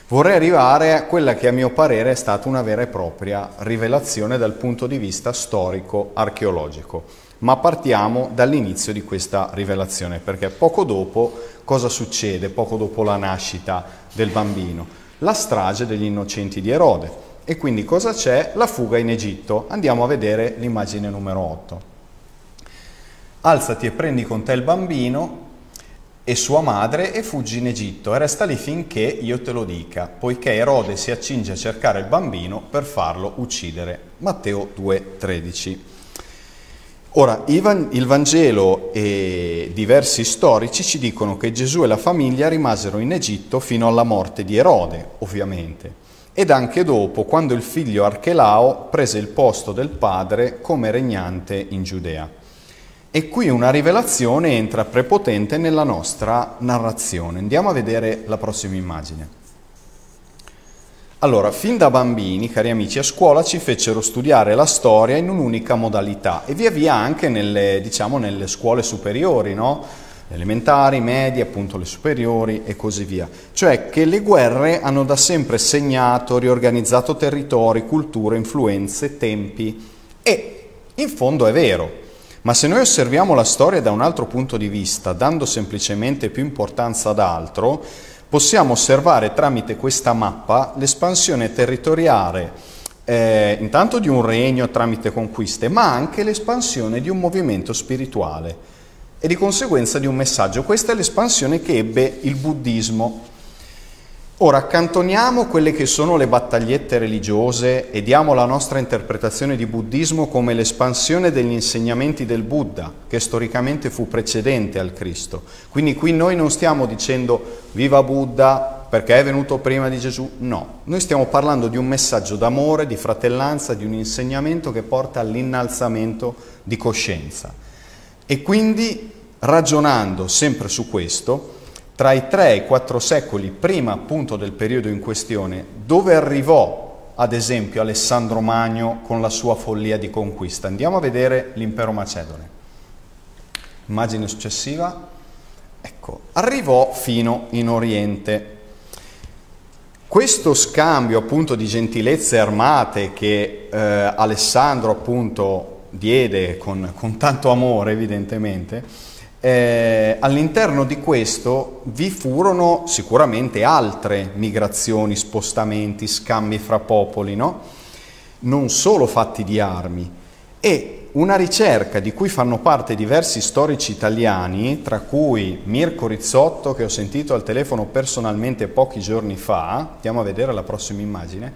vorrei arrivare a quella che a mio parere è stata una vera e propria rivelazione dal punto di vista storico-archeologico. Ma partiamo dall'inizio di questa rivelazione, perché poco dopo cosa succede? Poco dopo la nascita del bambino? La strage degli innocenti di Erode. E quindi cosa c'è? La fuga in Egitto. Andiamo a vedere l'immagine numero 8. Alzati e prendi con te il bambino e sua madre e fuggi in Egitto e resta lì finché io te lo dica, poiché Erode si accinge a cercare il bambino per farlo uccidere. Matteo 2,13. Ora, il Vangelo e diversi storici ci dicono che Gesù e la famiglia rimasero in Egitto fino alla morte di Erode, ovviamente, ed anche dopo, quando il figlio Archelao prese il posto del padre come regnante in Giudea. E qui una rivelazione entra prepotente nella nostra narrazione. Andiamo a vedere la prossima immagine. Allora, fin da bambini, cari amici, a scuola ci fecero studiare la storia in un'unica modalità e via via anche nelle, diciamo, nelle scuole superiori, no? Elementari, medie, appunto le superiori e così via. Cioè che le guerre hanno da sempre segnato, riorganizzato territori, culture, influenze, tempi e in fondo è vero. Ma se noi osserviamo la storia da un altro punto di vista, dando semplicemente più importanza ad altro, possiamo osservare tramite questa mappa l'espansione territoriale eh, intanto di un regno tramite conquiste, ma anche l'espansione di un movimento spirituale e di conseguenza di un messaggio. Questa è l'espansione che ebbe il buddismo Ora accantoniamo quelle che sono le battagliette religiose e diamo la nostra interpretazione di buddismo come l'espansione degli insegnamenti del Buddha, che storicamente fu precedente al Cristo. Quindi qui noi non stiamo dicendo viva Buddha perché è venuto prima di Gesù, no, noi stiamo parlando di un messaggio d'amore, di fratellanza, di un insegnamento che porta all'innalzamento di coscienza. E quindi ragionando sempre su questo, tra i tre e i quattro secoli prima appunto del periodo in questione, dove arrivò ad esempio Alessandro Magno con la sua follia di conquista. Andiamo a vedere l'impero macedone. Immagine successiva. Ecco, arrivò fino in Oriente. Questo scambio appunto di gentilezze armate che eh, Alessandro appunto diede con, con tanto amore evidentemente, eh, all'interno di questo vi furono sicuramente altre migrazioni, spostamenti, scambi fra popoli, no? non solo fatti di armi. E una ricerca di cui fanno parte diversi storici italiani, tra cui Mirko Rizzotto, che ho sentito al telefono personalmente pochi giorni fa, andiamo a vedere la prossima immagine,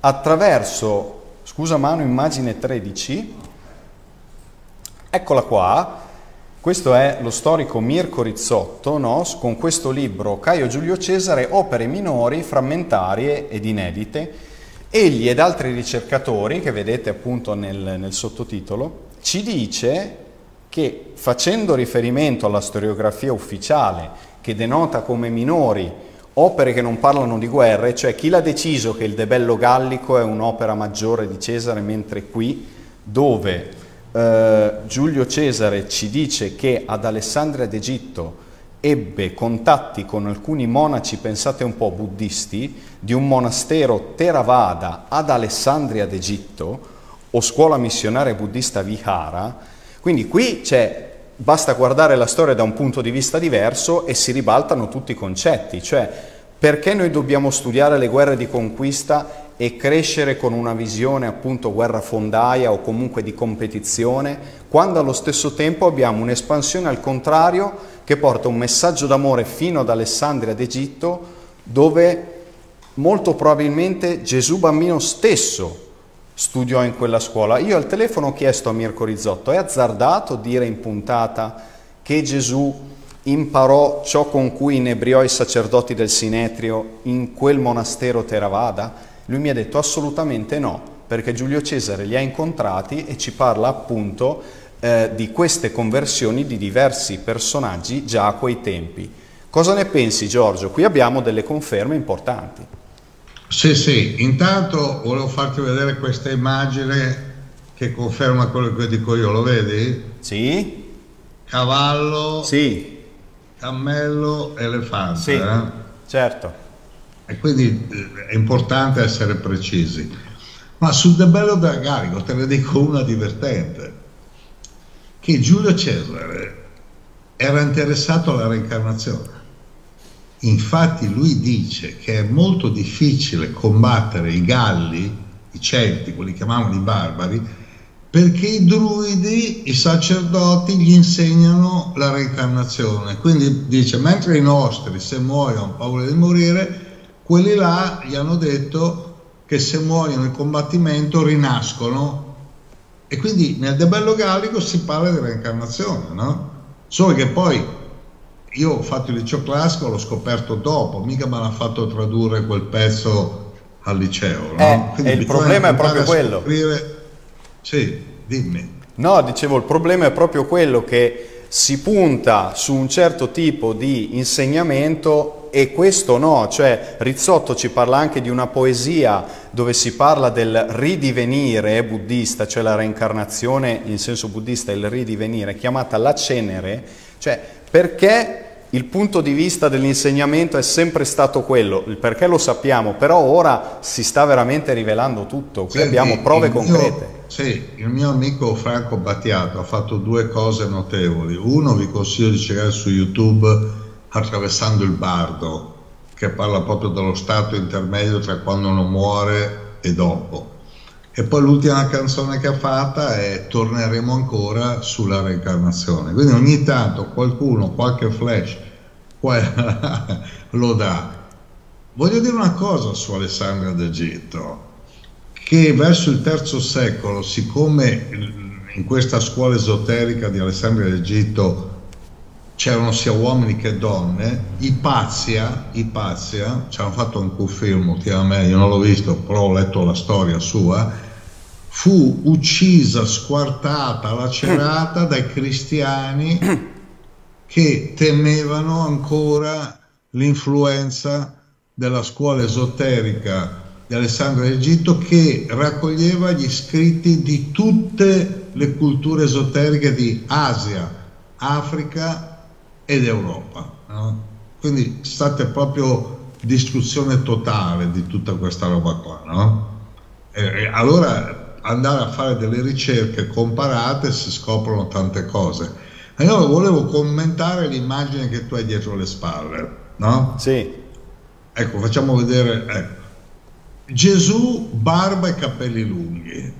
attraverso, scusa mano, immagine 13, eccola qua, questo è lo storico Mirko Rizzotto, no? con questo libro Caio Giulio Cesare, opere minori, frammentarie ed inedite. Egli ed altri ricercatori, che vedete appunto nel, nel sottotitolo, ci dice che facendo riferimento alla storiografia ufficiale, che denota come minori opere che non parlano di guerre, cioè chi l'ha deciso che il De Bello Gallico è un'opera maggiore di Cesare, mentre qui, dove eh, Giulio Cesare ci dice che ad Alessandria d'Egitto ebbe contatti con alcuni monaci, pensate un po', buddisti, di un monastero Theravada ad Alessandria d'Egitto, o scuola missionaria buddista Vihara, quindi qui c'è, basta guardare la storia da un punto di vista diverso e si ribaltano tutti i concetti, cioè perché noi dobbiamo studiare le guerre di conquista e crescere con una visione appunto guerrafondaia o comunque di competizione, quando allo stesso tempo abbiamo un'espansione al contrario che porta un messaggio d'amore fino ad Alessandria d'Egitto, dove molto probabilmente Gesù bambino stesso studiò in quella scuola. Io al telefono ho chiesto a Mirko Rizzotto, è azzardato dire in puntata che Gesù imparò ciò con cui inebriò i sacerdoti del Sinetrio in quel monastero Theravada? Lui mi ha detto assolutamente no, perché Giulio Cesare li ha incontrati e ci parla appunto eh, di queste conversioni di diversi personaggi già a quei tempi. Cosa ne pensi Giorgio? Qui abbiamo delle conferme importanti. Sì, sì, intanto volevo farti vedere questa immagine che conferma quello che dico io, lo vedi? Sì. Cavallo, sì. cammello, elefante. Sì, eh? certo. E quindi eh, è importante essere precisi. Ma sul De Bello da Garico te ne dico una divertente, che Giulio Cesare era interessato alla reincarnazione. Infatti lui dice che è molto difficile combattere i Galli, i Celti, quelli che chiamavano i barbari, perché i druidi, i sacerdoti gli insegnano la reincarnazione. Quindi dice, mentre i nostri se muoiono hanno paura di morire, quelli là gli hanno detto che se muoiono in combattimento rinascono e quindi nel De Bello Gallico si parla di reincarnazione, no? Solo che poi io ho fatto il liceo classico, l'ho scoperto dopo, mica mi hanno fatto tradurre quel pezzo al liceo. No? Eh, e il problema è proprio quello. Scoprire... Sì, dimmi. No, dicevo, il problema è proprio quello che si punta su un certo tipo di insegnamento e questo no, cioè Rizzotto ci parla anche di una poesia dove si parla del ridivenire buddista, cioè la reincarnazione in senso buddista, il ridivenire, chiamata la cenere, cioè perché il punto di vista dell'insegnamento è sempre stato quello, il perché lo sappiamo, però ora si sta veramente rivelando tutto, qui Senti, abbiamo prove concrete. Mio, sì, il mio amico Franco Battiato ha fatto due cose notevoli. Uno vi consiglio di cercare su YouTube Attraversando il Bardo, che parla proprio dello stato intermedio tra quando uno muore e dopo. E poi l'ultima canzone che ha fatta è Torneremo ancora sulla reincarnazione. Quindi ogni tanto qualcuno, qualche flash [LAUGHS] lo dà. Voglio dire una cosa su Alessandria d'Egitto, che verso il terzo secolo, siccome in questa scuola esoterica di Alessandria d'Egitto c'erano sia uomini che donne, Ipazia, Ipazia ci hanno fatto anche un film ultimamente, io non l'ho visto, però ho letto la storia sua, fu uccisa, squartata, lacerata dai cristiani [COUGHS] che temevano ancora l'influenza della scuola esoterica di Alessandro d'Egitto che raccoglieva gli scritti di tutte le culture esoteriche di Asia, Africa ed Europa. No? Quindi state proprio distruzione totale di tutta questa roba qua. No? E, allora andare a fare delle ricerche comparate si scoprono tante cose. Allora volevo commentare l'immagine che tu hai dietro le spalle, no? Sì. Ecco, facciamo vedere. Ecco. Gesù, barba e capelli lunghi,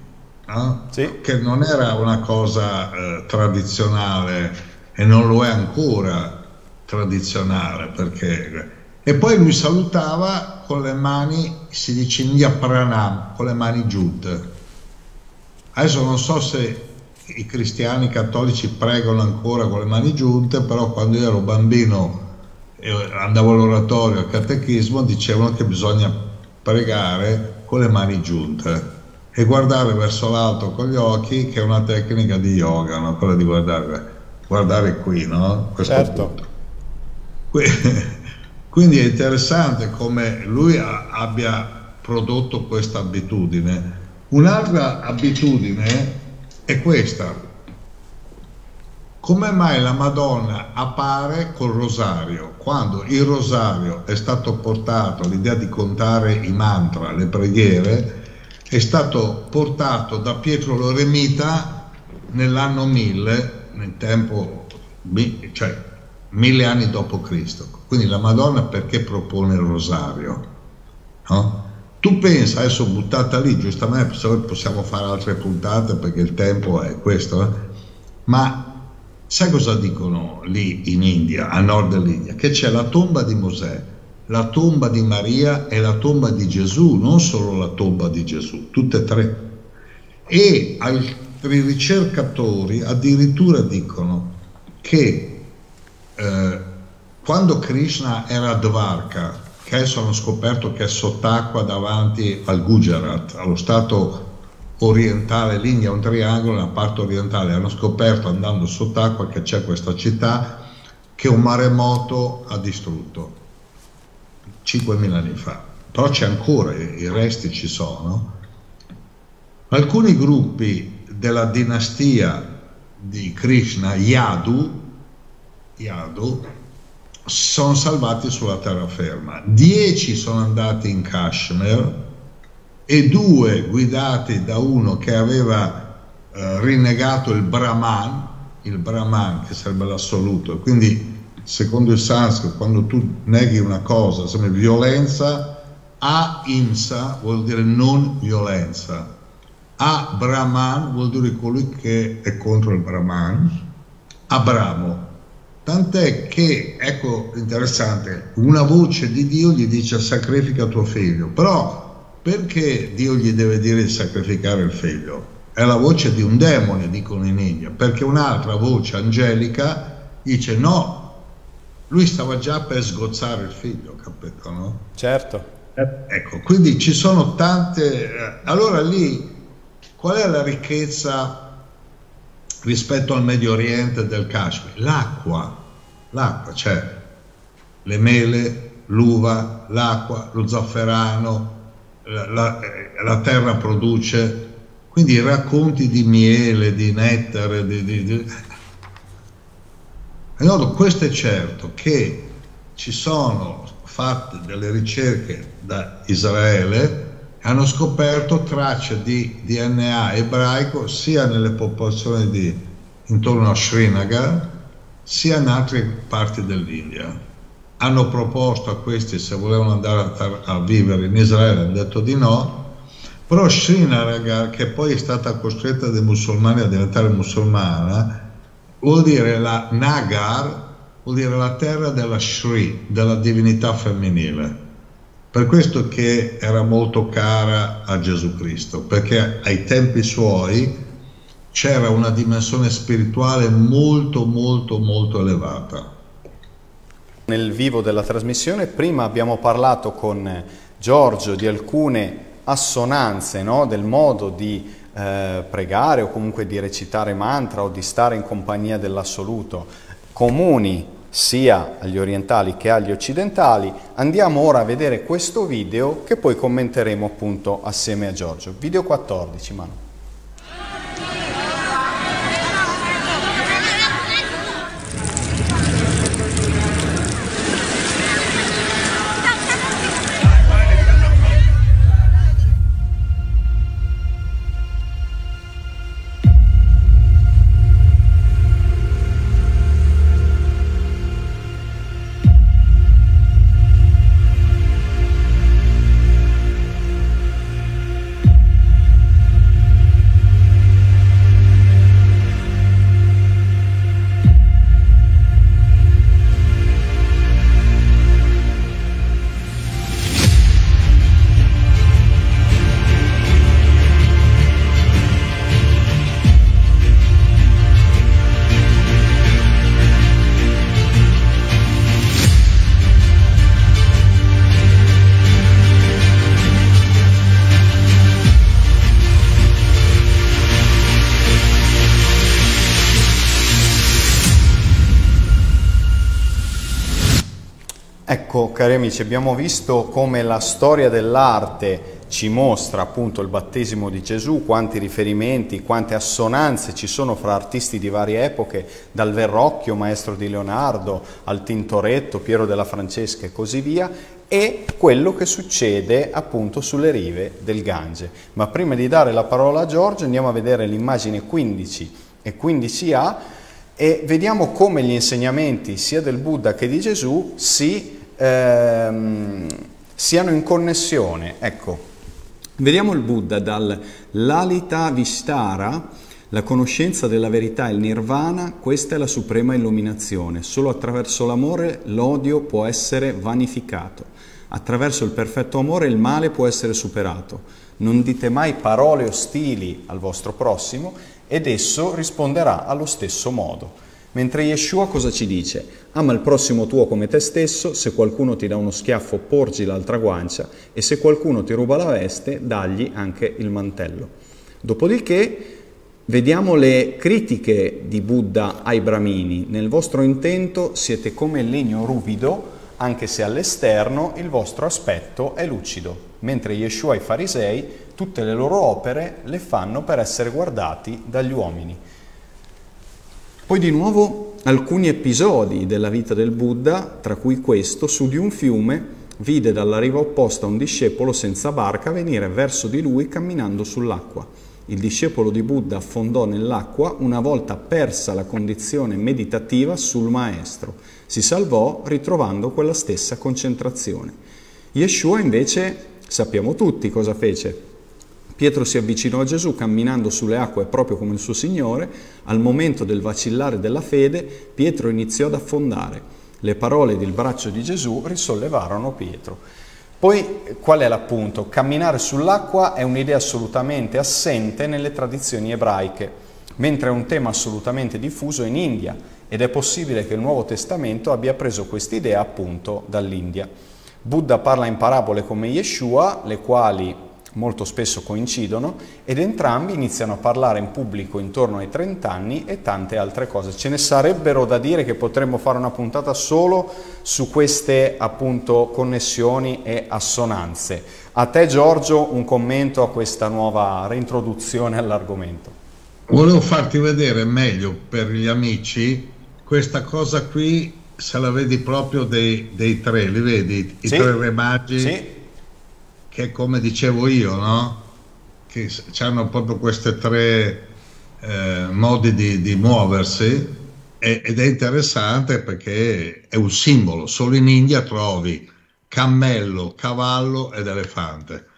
no? sì. che non era una cosa eh, tradizionale e non lo è ancora tradizionale perché... E poi lui salutava con le mani, si dice India Pranam, con le mani giunte. Adesso non so se i cristiani cattolici pregano ancora con le mani giunte, però quando io ero bambino e andavo all'oratorio, al catechismo, dicevano che bisogna pregare con le mani giunte e guardare verso l'alto con gli occhi, che è una tecnica di yoga, no? quella di guardare, guardare qui, no? Questo certo. [LAUGHS] Quindi è interessante come lui abbia prodotto questa abitudine. Un'altra abitudine è questa. Come mai la Madonna appare col rosario? Quando il rosario è stato portato, l'idea di contare i mantra, le preghiere, è stato portato da Pietro Loremita nell'anno 1000, nel tempo, cioè mille anni dopo Cristo. Quindi la Madonna perché propone il rosario? No? Tu pensa, adesso buttata lì, giustamente possiamo fare altre puntate perché il tempo è questo, eh? ma sai cosa dicono lì in India, a nord dell'India? Che c'è la tomba di Mosè, la tomba di Maria e la tomba di Gesù, non solo la tomba di Gesù, tutte e tre. E altri ricercatori addirittura dicono che eh, quando Krishna era a Dvarka, che adesso hanno scoperto che è sott'acqua davanti al Gujarat, allo stato orientale, l'India un triangolo, nella parte orientale hanno scoperto andando sott'acqua che c'è questa città che un maremoto ha distrutto 5.000 anni fa, però c'è ancora, i resti ci sono. Alcuni gruppi della dinastia di Krishna, Yadu, Yadu sono salvati sulla terraferma. Dieci sono andati in Kashmir e due guidati da uno che aveva eh, rinnegato il Brahman, il Brahman che sarebbe l'assoluto. Quindi, secondo il sanscrito, quando tu neghi una cosa, sembra violenza, a imsa vuol dire non violenza. A Brahman vuol dire colui che è contro il Brahman. Abramo Tant'è che, ecco interessante, una voce di Dio gli dice sacrifica tuo figlio, però perché Dio gli deve dire di sacrificare il figlio? È la voce di un demone, dicono in India, perché un'altra voce angelica dice no, lui stava già per sgozzare il figlio, capito? No? Certo. Ecco, quindi ci sono tante... Allora lì, qual è la ricchezza rispetto al Medio Oriente del Kashmir? L'acqua, l'acqua, cioè le mele, l'uva, l'acqua, lo zafferano, la, la, la, terra produce, quindi racconti di miele, di nettare, di, di, di... Allora, questo è certo che ci sono fatte delle ricerche da Israele hanno scoperto tracce di DNA ebraico sia nelle popolazioni di, intorno a Srinagar sia in altre parti dell'India. Hanno proposto a questi se volevano andare a, a vivere in Israele, hanno detto di no, però Srinagar, che poi è stata costretta dai musulmani a diventare musulmana, vuol dire la Nagar, vuol dire la terra della Shri, della divinità femminile. Per questo che era molto cara a Gesù Cristo, perché ai tempi suoi c'era una dimensione spirituale molto molto molto elevata. Nel vivo della trasmissione prima abbiamo parlato con Giorgio di alcune assonanze no? del modo di eh, pregare o comunque di recitare mantra o di stare in compagnia dell'assoluto comuni sia agli orientali che agli occidentali. Andiamo ora a vedere questo video che poi commenteremo appunto assieme a Giorgio. Video 14, Manu. Cari amici, abbiamo visto come la storia dell'arte ci mostra appunto il battesimo di Gesù, quanti riferimenti, quante assonanze ci sono fra artisti di varie epoche, dal Verrocchio, maestro di Leonardo, al Tintoretto, Piero della Francesca e così via, e quello che succede appunto sulle rive del Gange. Ma prima di dare la parola a Giorgio andiamo a vedere l'immagine 15 e 15a e vediamo come gli insegnamenti sia del Buddha che di Gesù si ehm, siano in connessione. Ecco, vediamo il Buddha dal Lalita Vistara, la conoscenza della verità, il nirvana, questa è la suprema illuminazione. Solo attraverso l'amore l'odio può essere vanificato. Attraverso il perfetto amore il male può essere superato. Non dite mai parole ostili al vostro prossimo ed esso risponderà allo stesso modo. Mentre Yeshua cosa ci dice? Ama il prossimo tuo come te stesso, se qualcuno ti dà uno schiaffo porgi l'altra guancia e se qualcuno ti ruba la veste dagli anche il mantello. Dopodiché vediamo le critiche di Buddha ai bramini. Nel vostro intento siete come il legno ruvido, anche se all'esterno il vostro aspetto è lucido, mentre Yeshua e i farisei tutte le loro opere le fanno per essere guardati dagli uomini. Poi di nuovo alcuni episodi della vita del Buddha, tra cui questo, su di un fiume vide dalla riva opposta un discepolo senza barca venire verso di lui camminando sull'acqua. Il discepolo di Buddha affondò nell'acqua una volta persa la condizione meditativa sul maestro. Si salvò ritrovando quella stessa concentrazione. Yeshua invece sappiamo tutti cosa fece. Pietro si avvicinò a Gesù camminando sulle acque proprio come il suo Signore. Al momento del vacillare della fede, Pietro iniziò ad affondare. Le parole del braccio di Gesù risollevarono Pietro. Poi qual è l'appunto? Camminare sull'acqua è un'idea assolutamente assente nelle tradizioni ebraiche, mentre è un tema assolutamente diffuso in India ed è possibile che il Nuovo Testamento abbia preso quest'idea appunto dall'India. Buddha parla in parabole come Yeshua, le quali molto spesso coincidono ed entrambi iniziano a parlare in pubblico intorno ai 30 anni e tante altre cose. Ce ne sarebbero da dire che potremmo fare una puntata solo su queste appunto connessioni e assonanze. A te Giorgio un commento a questa nuova reintroduzione all'argomento. Volevo farti vedere meglio per gli amici questa cosa qui, se la vedi proprio dei, dei tre, li vedi? I sì. tre re magi? Sì che come dicevo io, no? che hanno proprio questi tre eh, modi di, di muoversi ed è interessante perché è un simbolo, solo in India trovi cammello, cavallo ed elefante.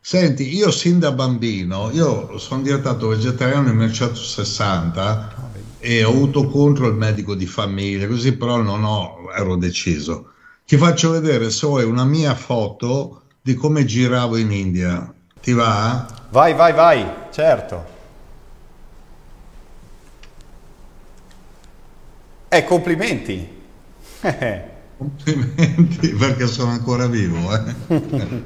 Senti, io sin da bambino, io sono diventato vegetariano nel 1960 e ho avuto contro il medico di famiglia, così però non ho, ero deciso. Ti faccio vedere se vuoi una mia foto di come giravo in India. Ti va? Vai, vai, vai, certo. Eh, complimenti. [LAUGHS] complimenti perché sono ancora vivo. Eh? [LAUGHS]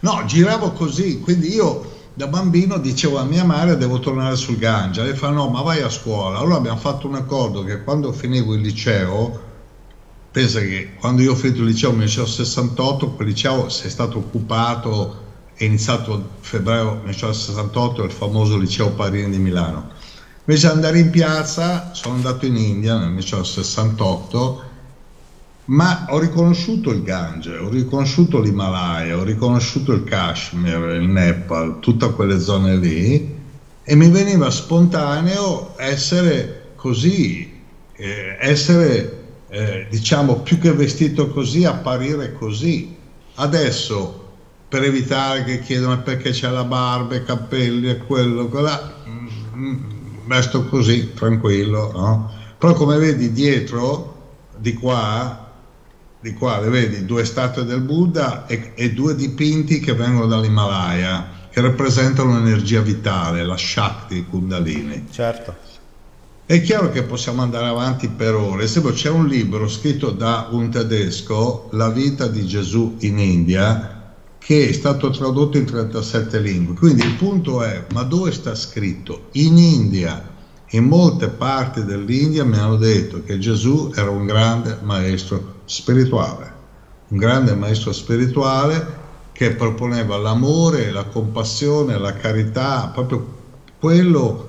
no, giravo così, quindi io da bambino dicevo a mia madre devo tornare sul Gangia. Lei fa no, ma vai a scuola. Allora abbiamo fatto un accordo che quando finivo il liceo pensa che quando io ho finito il liceo nel 1968, quel liceo si è stato occupato, è iniziato febbraio 1968, il famoso liceo Parini di Milano. Invece di andare in piazza, sono andato in India nel 1968, ma ho riconosciuto il Gange, ho riconosciuto l'Himalaya, ho riconosciuto il Kashmir, il Nepal, tutte quelle zone lì, e mi veniva spontaneo essere così, eh, essere eh, diciamo più che vestito così, apparire così. Adesso per evitare che chiedono perché c'è la barba, i capelli e quello, quella, mm, mm, vesto così, tranquillo, no? Però come vedi dietro, di qua, di qua, le vedi, due statue del Buddha e, e due dipinti che vengono dall'Himalaya, che rappresentano l'energia vitale, la Shakti Kundalini. Certo. È chiaro che possiamo andare avanti per ore, se c'è un libro scritto da un tedesco, La vita di Gesù in India, che è stato tradotto in 37 lingue. Quindi il punto è, ma dove sta scritto? In India, in molte parti dell'India mi hanno detto che Gesù era un grande maestro spirituale, un grande maestro spirituale che proponeva l'amore, la compassione, la carità, proprio quello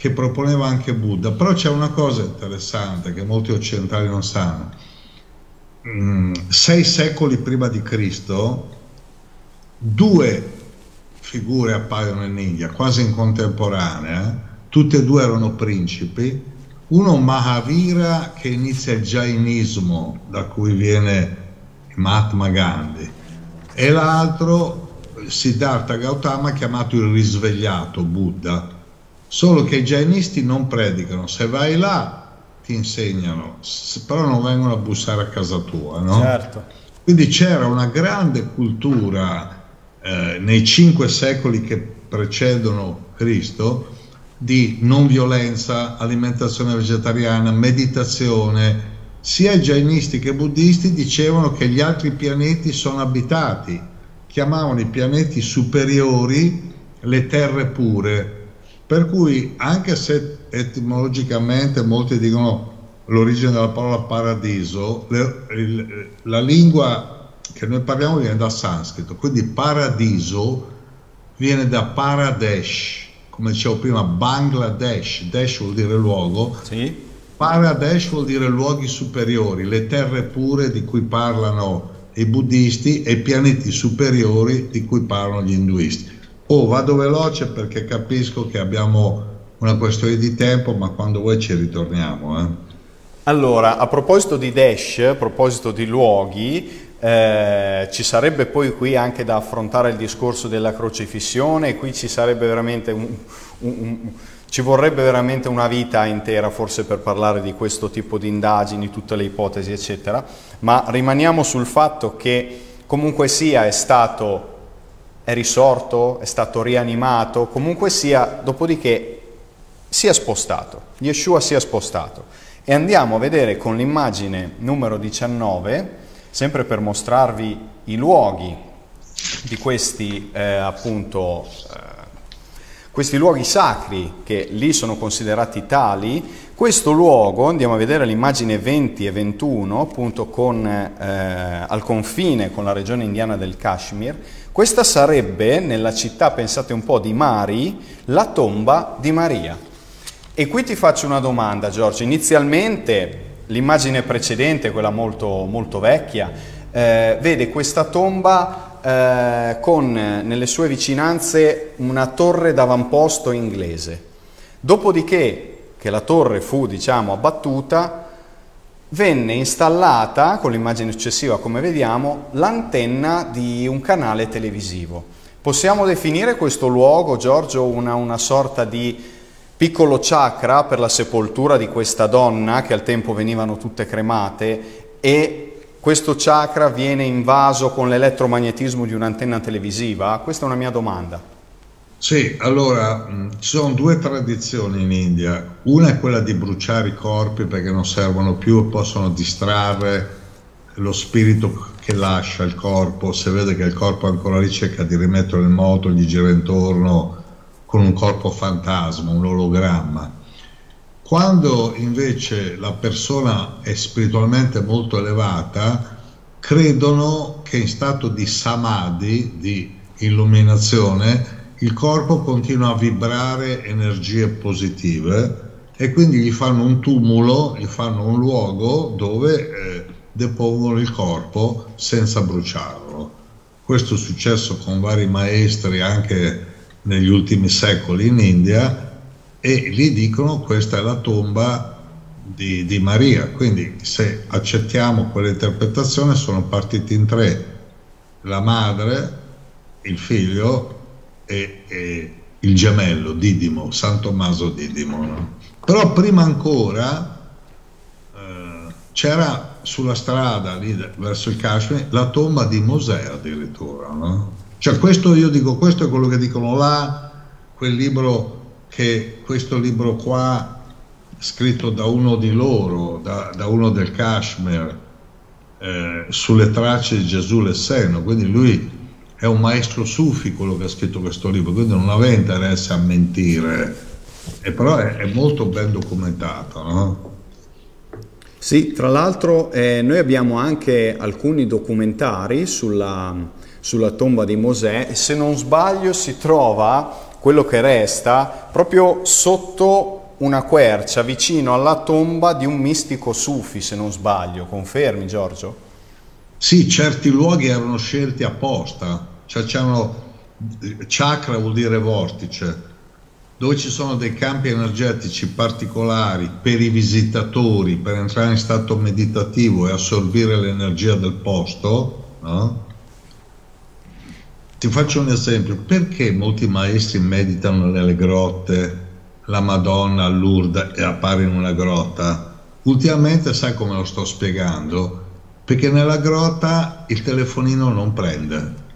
che proponeva anche Buddha. Però c'è una cosa interessante che molti occidentali non sanno. Mm, sei secoli prima di Cristo, due figure appaiono in India, quasi in contemporanea, tutte e due erano principi, uno Mahavira che inizia il Jainismo, da cui viene Mahatma Gandhi, e l'altro Siddhartha Gautama chiamato il risvegliato Buddha Solo che i jainisti non predicano, se vai là ti insegnano, però non vengono a bussare a casa tua, no? Certo. Quindi c'era una grande cultura eh, nei cinque secoli che precedono Cristo di non violenza, alimentazione vegetariana, meditazione. Sia i jainisti che i buddisti dicevano che gli altri pianeti sono abitati, chiamavano i pianeti superiori le terre pure, per cui anche se etimologicamente molti dicono l'origine della parola paradiso, le, il, la lingua che noi parliamo viene dal sanscrito, quindi paradiso viene da Paradesh, come dicevo prima, Bangladesh, Desh vuol dire luogo, sì. Paradesh vuol dire luoghi superiori, le terre pure di cui parlano i buddisti e i pianeti superiori di cui parlano gli induisti. Oh, vado veloce perché capisco che abbiamo una questione di tempo, ma quando vuoi ci ritorniamo. Eh. Allora, a proposito di Dash, a proposito di luoghi, eh, ci sarebbe poi qui anche da affrontare il discorso della crocifissione, qui ci sarebbe veramente un, un, un, ci vorrebbe veramente una vita intera forse per parlare di questo tipo di indagini, tutte le ipotesi eccetera, ma rimaniamo sul fatto che comunque sia è stato è risorto, è stato rianimato, comunque sia, dopodiché si è spostato, Yeshua si è spostato. E andiamo a vedere con l'immagine numero 19, sempre per mostrarvi i luoghi di questi eh, appunto eh, questi luoghi sacri che lì sono considerati tali, questo luogo, andiamo a vedere l'immagine 20 e 21, appunto con, eh, al confine con la regione indiana del Kashmir, questa sarebbe, nella città, pensate un po', di Mari, la tomba di Maria. E qui ti faccio una domanda, Giorgio. Inizialmente l'immagine precedente, quella molto, molto vecchia, eh, vede questa tomba eh, con nelle sue vicinanze una torre d'avamposto inglese. Dopodiché che la torre fu diciamo, abbattuta, venne installata, con l'immagine successiva come vediamo, l'antenna di un canale televisivo. Possiamo definire questo luogo, Giorgio, una, una sorta di piccolo chakra per la sepoltura di questa donna che al tempo venivano tutte cremate e questo chakra viene invaso con l'elettromagnetismo di un'antenna televisiva? Questa è una mia domanda. Sì, allora ci sono due tradizioni in India. Una è quella di bruciare i corpi perché non servono più e possono distrarre lo spirito che lascia il corpo. Se vede che il corpo è ancora lì, cerca di rimetterlo in moto, gli gira intorno con un corpo fantasma, un ologramma. Quando invece la persona è spiritualmente molto elevata, credono che in stato di samadhi, di illuminazione, il corpo continua a vibrare energie positive e quindi gli fanno un tumulo, gli fanno un luogo dove eh, depongono il corpo senza bruciarlo. Questo è successo con vari maestri anche negli ultimi secoli in India e gli dicono questa è la tomba di, di Maria. Quindi se accettiamo quell'interpretazione sono partiti in tre, la madre, il figlio e, e il gemello Didimo, San Tommaso Didimo. No? Però prima ancora eh, c'era sulla strada lì verso il Kashmir la tomba di Mosè addirittura. No? Cioè questo io dico, questo è quello che dicono là, quel libro che questo libro qua, scritto da uno di loro, da, da uno del Kashmir, eh, sulle tracce di Gesù l'Esseno, quindi lui è un maestro sufi quello che ha scritto questo libro, quindi non aveva interesse a mentire, e però è, è molto ben documentato. No? Sì, tra l'altro eh, noi abbiamo anche alcuni documentari sulla, sulla tomba di Mosè e se non sbaglio si trova quello che resta, proprio sotto una quercia vicino alla tomba di un mistico sufi, se non sbaglio. Confermi, Giorgio? Sì, certi luoghi erano scelti apposta, cioè c'erano chakra vuol dire vortice, dove ci sono dei campi energetici particolari per i visitatori, per entrare in stato meditativo e assorbire l'energia del posto, no? Ti faccio un esempio, perché molti maestri meditano nelle grotte, la Madonna a Lourdes e appare in una grotta? Ultimamente sai come lo sto spiegando? Perché nella grotta il telefonino non prende.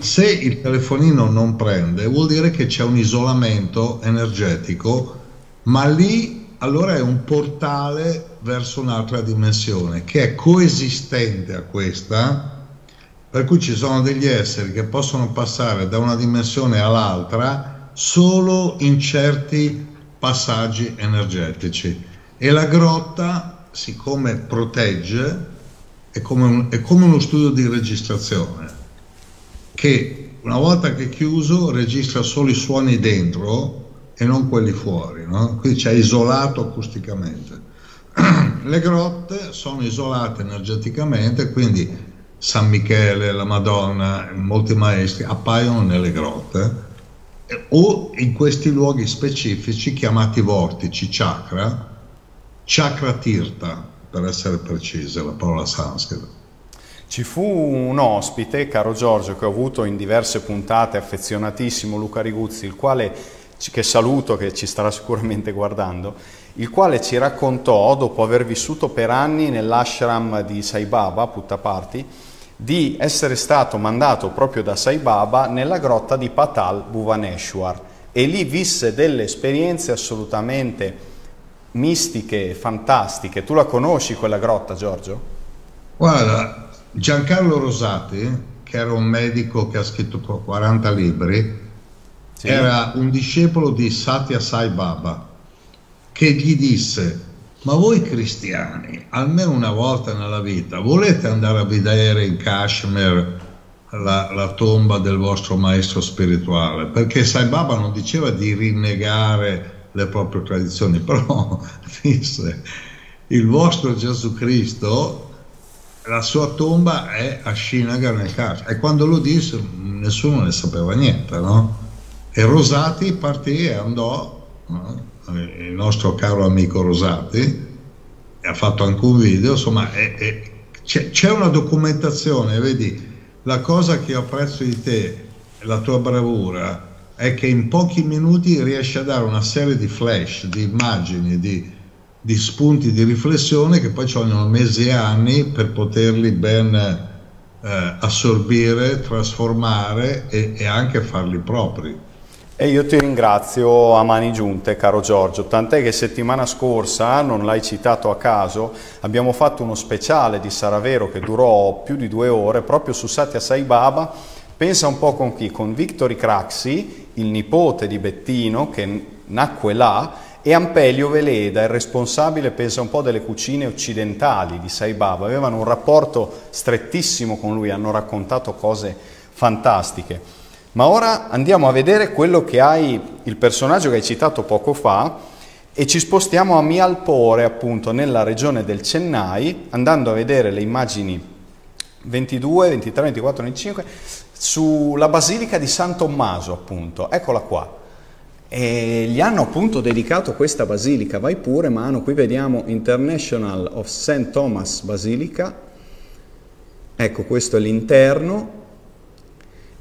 Se il telefonino non prende vuol dire che c'è un isolamento energetico, ma lì allora è un portale verso un'altra dimensione che è coesistente a questa, per cui ci sono degli esseri che possono passare da una dimensione all'altra solo in certi passaggi energetici. E la grotta, siccome protegge, è come, un, è come uno studio di registrazione che una volta che è chiuso registra solo i suoni dentro e non quelli fuori, no? quindi c'è isolato acusticamente. [CLEARS THROAT] Le grotte sono isolate energeticamente, quindi San Michele, la Madonna, molti maestri appaiono nelle grotte o in questi luoghi specifici chiamati vortici, chakra, chakra tirta per essere precise, la parola sanscrita. Ci fu un ospite, caro Giorgio, che ho avuto in diverse puntate, affezionatissimo Luca Riguzzi, il quale, che saluto, che ci starà sicuramente guardando, il quale ci raccontò, dopo aver vissuto per anni nell'ashram di Sai Baba, Puttaparthi, di essere stato mandato proprio da Sai Baba nella grotta di Patal Bhuvaneshwar e lì visse delle esperienze assolutamente mistiche, fantastiche. Tu la conosci quella grotta, Giorgio? Guarda, Giancarlo Rosati, che era un medico che ha scritto 40 libri, sì. era un discepolo di Satya Sai Baba, che gli disse, ma voi cristiani, almeno una volta nella vita, volete andare a vedere in Kashmir la, la, tomba del vostro maestro spirituale, perché Sai Baba non diceva di rinnegare le proprie tradizioni, [LAUGHS] però disse il vostro Gesù Cristo, la sua tomba è a Shinagar nel Kashmir e quando lo disse nessuno ne sapeva niente, no? E Rosati partì e andò, no? il nostro caro amico Rosati, ha fatto anche un video, insomma è, è, c'è, c'è una documentazione, vedi, la cosa che apprezzo di te, la tua bravura, è che in pochi minuti riesci a dare una serie di flash, di immagini, di, di spunti di riflessione che poi ci vogliono mesi e anni per poterli ben eh, assorbire, trasformare e, e anche farli propri. E io ti ringrazio a mani giunte, caro Giorgio, tant'è che settimana scorsa, non l'hai citato a caso, abbiamo fatto uno speciale di Saravero che durò più di due ore proprio su Satya Sai Baba. Pensa un po' con chi? Con Victory Craxi, il nipote di Bettino che nacque là, e Ampelio Veleda, il responsabile, pensa un po' delle cucine occidentali di Sai Baba. Avevano un rapporto strettissimo con lui, hanno raccontato cose fantastiche. Ma ora andiamo a vedere quello che hai, il personaggio che hai citato poco fa, e ci spostiamo a Mialpore, appunto, nella regione del Chennai, andando a vedere le immagini 22, 23, 24, 25, sulla Basilica di San Tommaso, appunto. Eccola qua. E gli hanno appunto dedicato questa basilica, vai pure mano, qui vediamo International of St. Thomas Basilica, ecco questo è l'interno,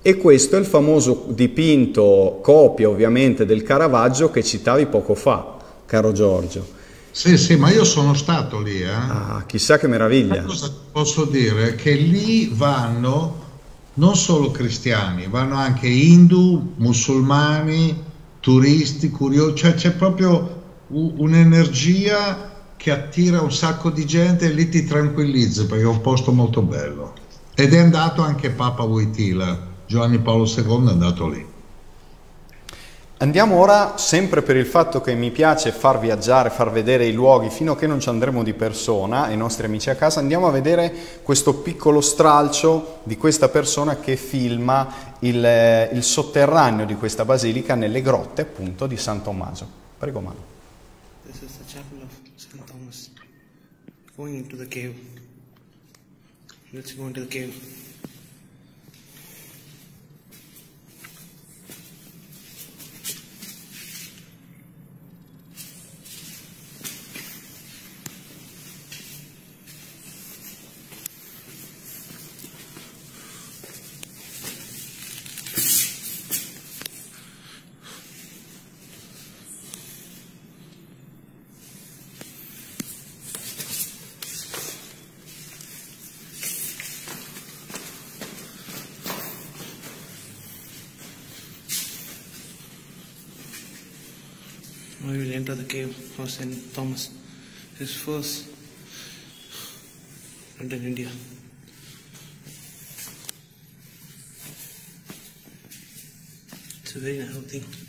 e questo è il famoso dipinto, copia ovviamente del Caravaggio che citavi poco fa, caro Giorgio. Sì, sì, ma io sono stato lì. Eh. Ah, chissà che meraviglia. Cosa posso dire? Che lì vanno non solo cristiani, vanno anche hindu, musulmani, turisti, curiosi, cioè c'è proprio un'energia che attira un sacco di gente e lì ti tranquillizza perché è un posto molto bello. Ed è andato anche Papa Wojtyla Giovanni Paolo II è andato lì. Andiamo ora, sempre per il fatto che mi piace far viaggiare, far vedere i luoghi, fino a che non ci andremo di persona, i nostri amici a casa, andiamo a vedere questo piccolo stralcio di questa persona che filma il, il sotterraneo di questa basilica nelle grotte appunto di San Tommaso. Prego Mano. This is the chapel of St. Thomas. Going into the cave. Let's go into the cave. We will enter the cave of St. Thomas, his first in India. It's a very nice thing.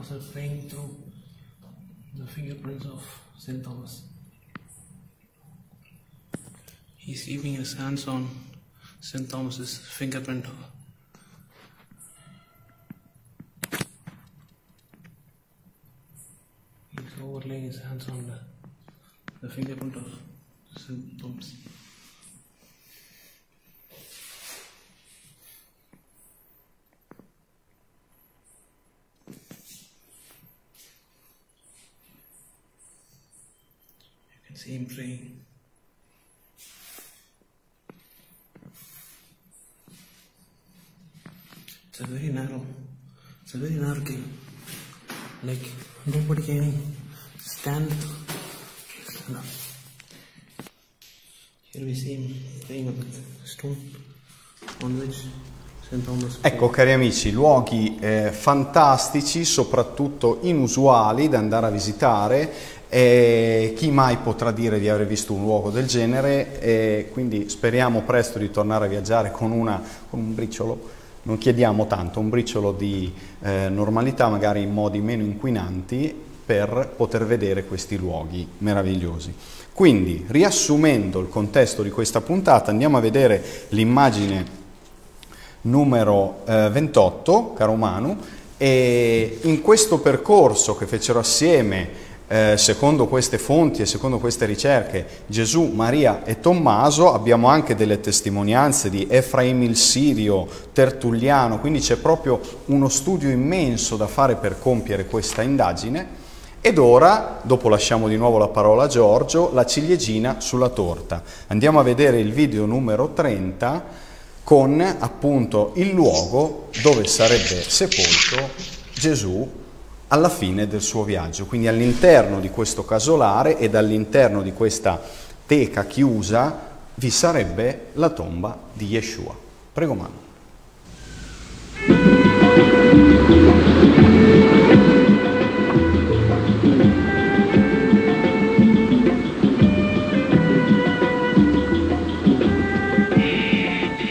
Also playing through the fingerprints of St. Thomas. He's keeping his hands on St. Thomas's fingerprint. A very cave. Like nobody can stand. stand up. Here we see him praying on the stone on which St. Thomas. Ecco cari amici, luoghi eh, fantastici, soprattutto inusuali da andare a visitare. E chi mai potrà dire di aver visto un luogo del genere? E quindi speriamo presto di tornare a viaggiare con, una, con un briciolo non chiediamo tanto, un briciolo di eh, normalità, magari in modi meno inquinanti, per poter vedere questi luoghi meravigliosi. Quindi, riassumendo il contesto di questa puntata, andiamo a vedere l'immagine numero eh, 28, caro Manu, e in questo percorso che fecero assieme eh, secondo queste fonti e secondo queste ricerche Gesù, Maria e Tommaso, abbiamo anche delle testimonianze di Efraim il Sirio, Tertulliano, quindi c'è proprio uno studio immenso da fare per compiere questa indagine. Ed ora, dopo lasciamo di nuovo la parola a Giorgio, la ciliegina sulla torta. Andiamo a vedere il video numero 30 con appunto il luogo dove sarebbe sepolto Gesù alla fine del suo viaggio. Quindi all'interno di questo casolare ed all'interno di questa teca chiusa vi sarebbe la tomba di Yeshua. Prego Manu.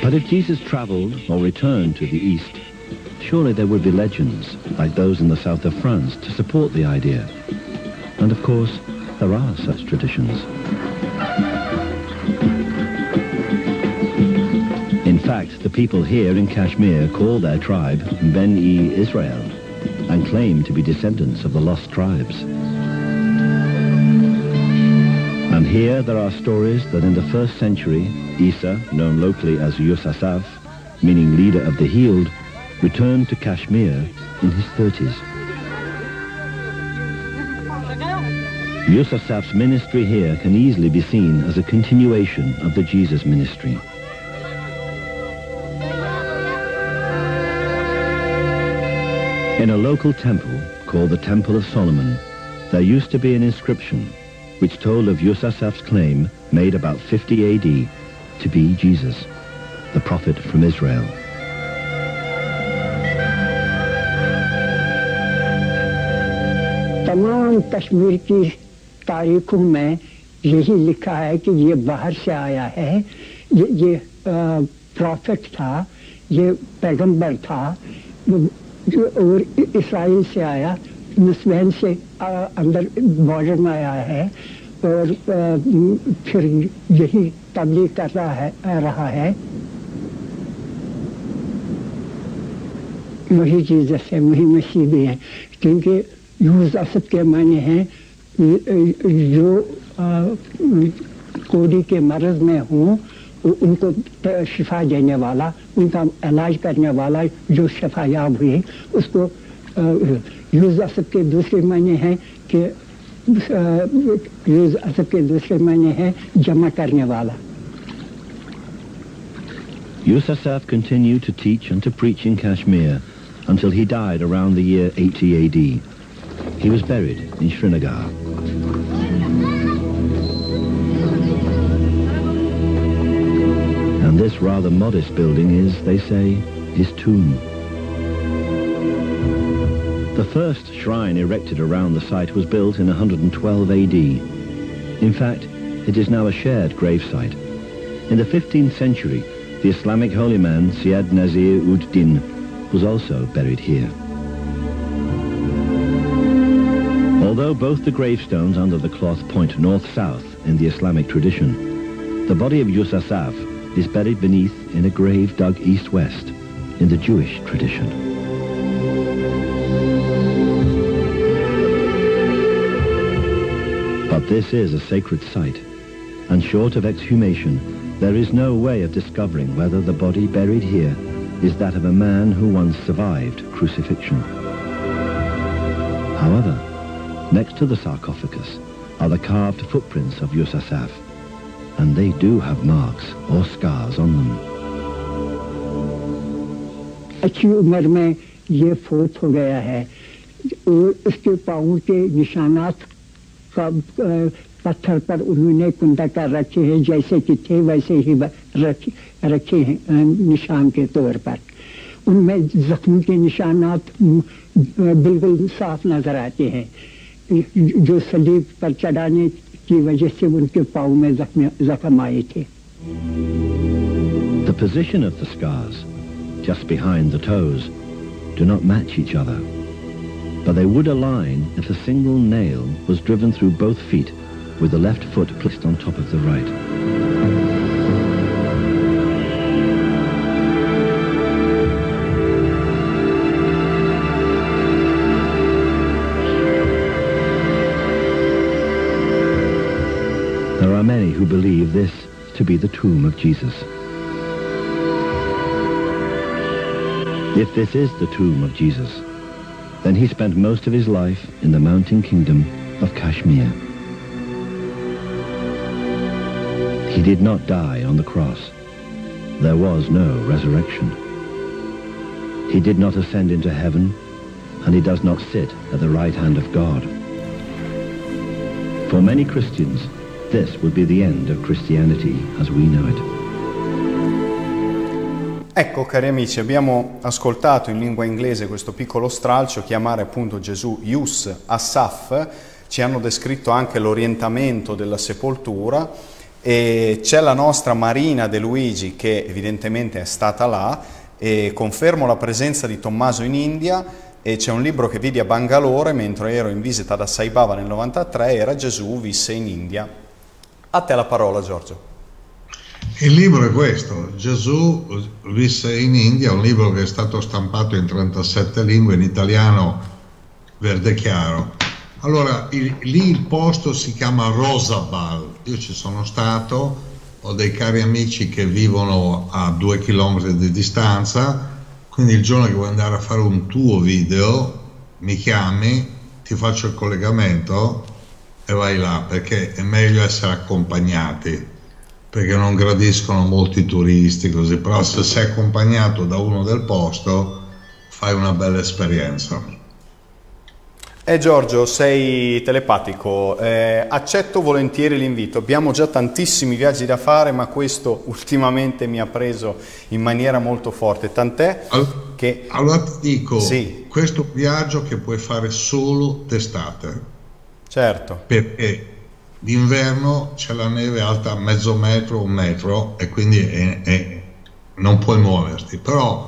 But if Jesus traveled or returned to the east, surely there would be legends, like those in the south of France, to support the idea. And of course, there are such traditions. In fact, the people here in Kashmir call their tribe Ben-e Israel and claim to be descendants of the lost tribes. And here there are stories that in the first century, Isa, known locally as Yusasav, meaning leader of the healed, returned to Kashmir in his 30s. Yusufzad's ministry here can easily be seen as a continuation of the Jesus ministry. In a local temple called the Temple of Solomon, there used to be an inscription which told of Yusufzad's claim made about 50 AD to be Jesus, the prophet from Israel. तमाम कश्मीर की तारीखों में यही लिखा है कि ये बाहर से आया है। ये ये प्रॉफिट था ये पैगंबर था जो और इसराइल से आया नस्बैन से आ, अंदर बॉर्डर में आया है और आ, फिर यही तबलीग कर रहा है रहा है। वही चीज़ है वही मसीह भी है क्योंकि यूज़ असद के माने हैं, जो कोडी के मरज में हूँ उनको शिफा देने वाला, उनका इलाज करने वाला जो शिफा याब हुए, उसको यूज़ असद के दूसरे मायने हैं कि यूज़ असद के दूसरे मायने हैं जमा करने वाला Yusuf continued to teach and to preach in Kashmir until he died around the year 80 AD. He was buried in Srinagar. And this rather modest building is, they say, his tomb. The first shrine erected around the site was built in 112 AD. In fact, it is now a shared gravesite. In the 15th century, the Islamic holy man Syed Nazir ud Din was also buried here. Although both the gravestones under the cloth point north-south in the Islamic tradition, the body of Yusasav is buried beneath in a grave dug east-west in the Jewish tradition. But this is a sacred site, and short of exhumation, there is no way of discovering whether the body buried here is that of a man who once survived crucifixion. However, next to the sarcophagus are the carved footprints of Yusasaf, and they do have marks or scars on them. पत्थर पर उन्होंने कुंदा कर रखे हैं जैसे कि थे वैसे ही रखे रखे हैं निशान के तौर पर। उनमें जख्म के निशानात बिल्कुल साफ़ नज़र आते हैं। जो सलीब पर चढ़ाने की वजह से उनके पाँव में जख्म जख्म आए थे The position of the scars, just behind the toes, do not match each other. But they would align if a single nail was driven through both feet with the left foot placed on top of the right. Be the tomb of Jesus. If this is the tomb of Jesus, then he spent most of his life in the mountain kingdom of Kashmir. He did not die on the cross. There was no resurrection. He did not ascend into heaven, and he does not sit at the right hand of God. For many Christians, this would be the end of Christianity as we know it. Ecco cari amici, abbiamo ascoltato in lingua inglese questo piccolo stralcio chiamare appunto Gesù Yus Asaf, ci hanno descritto anche l'orientamento della sepoltura e c'è la nostra Marina De Luigi che evidentemente è stata là e confermo la presenza di Tommaso in India e c'è un libro che vidi a Bangalore mentre ero in visita da Sai Baba nel 93 era Gesù visse in India. A te la parola Giorgio. Il libro è questo, Gesù visse in India, un libro che è stato stampato in 37 lingue, in italiano verde chiaro. Allora, il- lì il posto si chiama Rosabal, io ci sono stato, ho dei cari amici che vivono a due chilometri di distanza, quindi il giorno che vuoi andare a fare un tuo video, mi chiami, ti faccio il collegamento e vai là, perché è meglio essere accompagnati perché non gradiscono molti turisti così, però se sei accompagnato da uno del posto fai una bella esperienza. Eh Giorgio, sei telepatico, eh, accetto volentieri l'invito, abbiamo già tantissimi viaggi da fare, ma questo ultimamente mi ha preso in maniera molto forte, tant'è Al- che... Allora ti dico, Sì. questo viaggio che puoi fare solo d'estate, Certo, perché d'inverno c'è la neve alta mezzo metro, un metro e quindi è- è- non puoi muoverti, però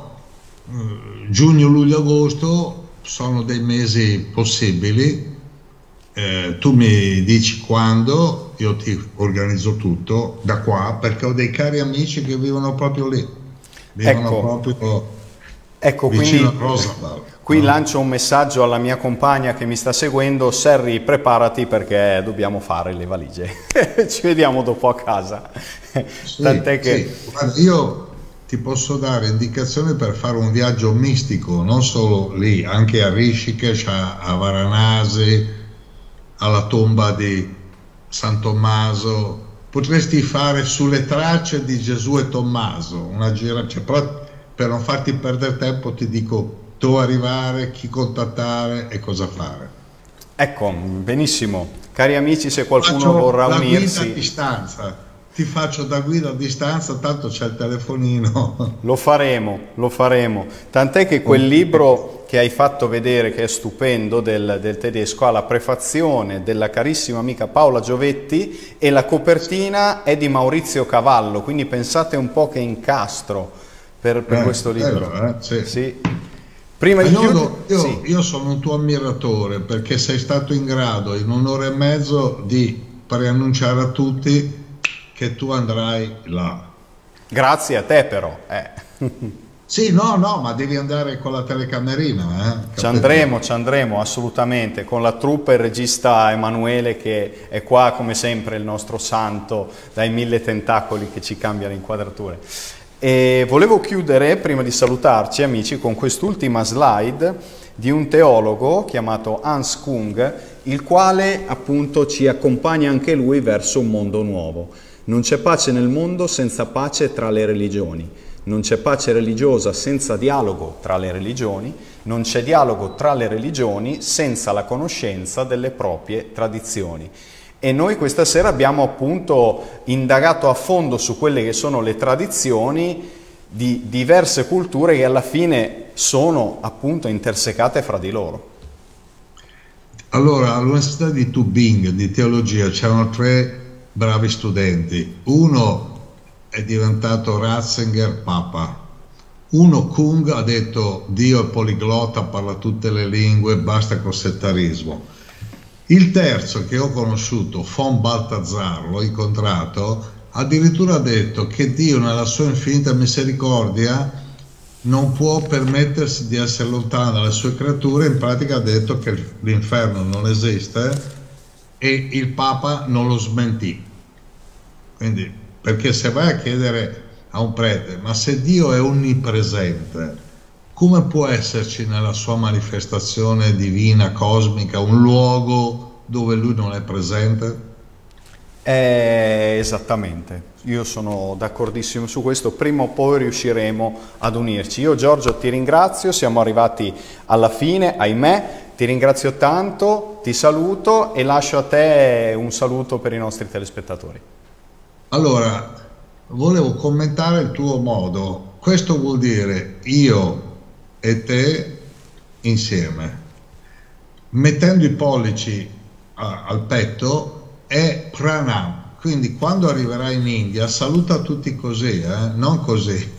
eh, giugno, luglio, agosto sono dei mesi possibili, eh, tu mi dici quando, io ti organizzo tutto da qua perché ho dei cari amici che vivono proprio lì, vivono Ecco. proprio ecco vicino quindi a Rosabal. Qui no? lancio un messaggio alla mia compagna che mi sta seguendo, Serri preparati perché dobbiamo fare le valigie, [LAUGHS] ci vediamo dopo a casa, Sì, tant'è che... sì. Io ti posso dare indicazioni per fare un viaggio mistico, non solo lì, anche a Rishikesh, a, Varanasi, alla tomba di San Tommaso. Potresti fare sulle tracce di Gesù e Tommaso una gira, cioè, per non farti perdere tempo ti dico dove arrivare, chi contattare e cosa fare. Ecco, benissimo, cari amici se qualcuno Faccio vorrà la guida a unirsi... distanza, ti faccio da guida a distanza, tanto c'è il telefonino. [LAUGHS] Lo faremo, lo faremo. Tant'è che quel libro che hai fatto vedere, che è stupendo, del, del tedesco, ha la prefazione della carissima amica Paola Giovetti e la copertina è di Maurizio Cavallo, quindi pensate un po' che incastro per, per Eh, questo libro. eh? Sì. Prima di Io, chiudere... io- sì. io sono un tuo ammiratore perché sei stato in grado in un'ora e mezzo di preannunciare a tutti che tu andrai là. Grazie a te però. eh. Sì, no, no, ma devi andare con la telecamerina. Eh? Ci andremo, ci andremo assolutamente con la truppa e il regista Emanuele che è qua come sempre il nostro santo dai mille tentacoli che ci cambia le inquadrature. E volevo chiudere, prima di salutarci amici, con quest'ultima slide di un teologo chiamato Hans Kung, il quale appunto ci accompagna anche lui verso un mondo nuovo. Non c'è pace nel mondo senza pace tra le religioni. Non c'è pace religiosa senza dialogo tra le religioni, non c'è dialogo tra le religioni senza la conoscenza delle proprie tradizioni. E noi questa sera abbiamo appunto indagato a fondo su quelle che sono le tradizioni di diverse culture che alla fine sono appunto intersecate fra di loro. Allora, all'Università di Tubing di teologia c'erano tre bravi studenti. Uno è diventato Ratzinger papa. Uno Kung ha detto Dio è poliglotta, parla tutte le lingue, basta col settarismo. Il terzo che ho conosciuto, von Baltazar, l'ho incontrato, addirittura ha detto che Dio nella sua infinita misericordia non può permettersi di essere lontano dalle sue creature, in pratica ha detto che l'inferno non esiste e il Papa non lo smentì. Quindi perché se vai a chiedere a un prete, ma se Dio è onnipresente, come può esserci nella sua manifestazione divina, cosmica, un luogo dove lui non è presente? Eh, esattamente, io sono d'accordissimo su questo, prima o poi riusciremo ad unirci. Io Giorgio ti ringrazio, siamo arrivati alla fine, ahimè, ti ringrazio tanto, ti saluto e lascio a te un saluto per i nostri telespettatori. Allora, volevo commentare il tuo modo. Questo vuol dire io e te insieme. Mettendo i pollici a, al petto è pranam. Quindi quando arriverai in India saluta tutti così, eh? non così,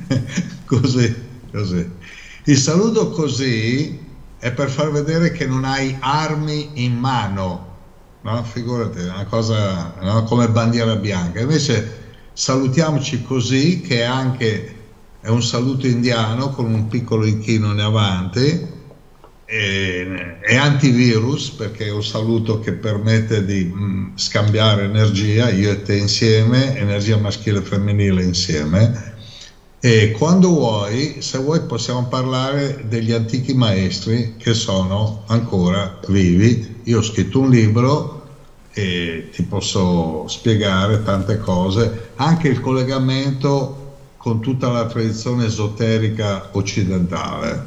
[LAUGHS] così, così. Il saluto così è per far vedere che non hai armi in mano, no? figurati, una cosa no? come bandiera bianca. Invece salutiamoci così, che è anche è un saluto indiano con un piccolo inchino in avanti, è, è antivirus perché è un saluto che permette di mh, mm, scambiare energia, io e te insieme, energia maschile e femminile insieme. E quando vuoi, se vuoi, possiamo parlare degli antichi maestri che sono ancora vivi. Io ho scritto un libro e ti posso spiegare tante cose, anche il collegamento con tutta la tradizione esoterica occidentale,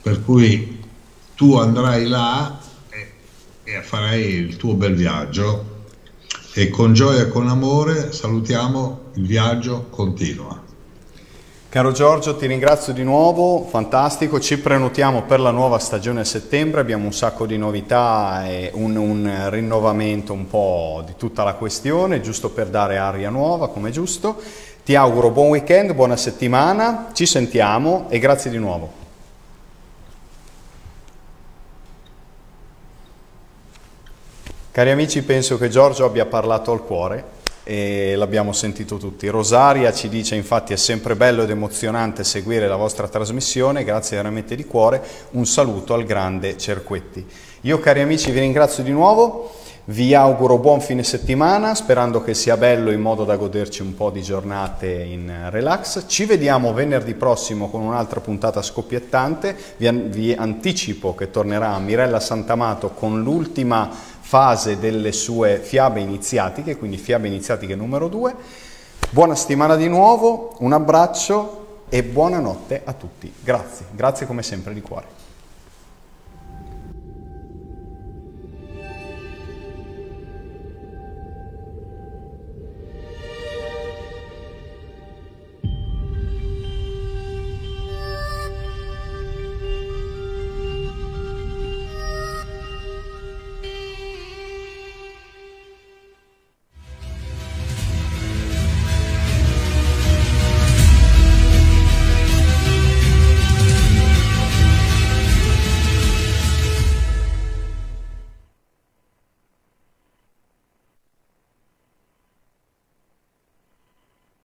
per cui tu andrai là e, e farai il tuo bel viaggio. E con gioia e con amore salutiamo il viaggio continua. Caro Giorgio, ti ringrazio di nuovo, fantastico, ci prenotiamo per la nuova stagione a settembre, abbiamo un sacco di novità e un, un, rinnovamento un po' di tutta la questione, giusto per dare aria nuova, come giusto. Ti auguro buon weekend, buona settimana, ci sentiamo e grazie di nuovo. Cari amici, penso che Giorgio abbia parlato al cuore e l'abbiamo sentito tutti. Rosaria ci dice infatti è sempre bello ed emozionante seguire la vostra trasmissione, grazie veramente di cuore, un saluto al grande Cerquetti. Io cari amici vi ringrazio di nuovo, vi auguro buon fine settimana, sperando che sia bello in modo da goderci un po' di giornate in relax. Ci vediamo venerdì prossimo con un'altra puntata scoppiettante, vi, vi anticipo che tornerà Mirella Santamato con l'ultima fase delle sue fiabe iniziatiche, quindi fiabe iniziatiche numero 2. Buona settimana di nuovo, un abbraccio e buonanotte a tutti. Grazie, grazie come sempre di cuore.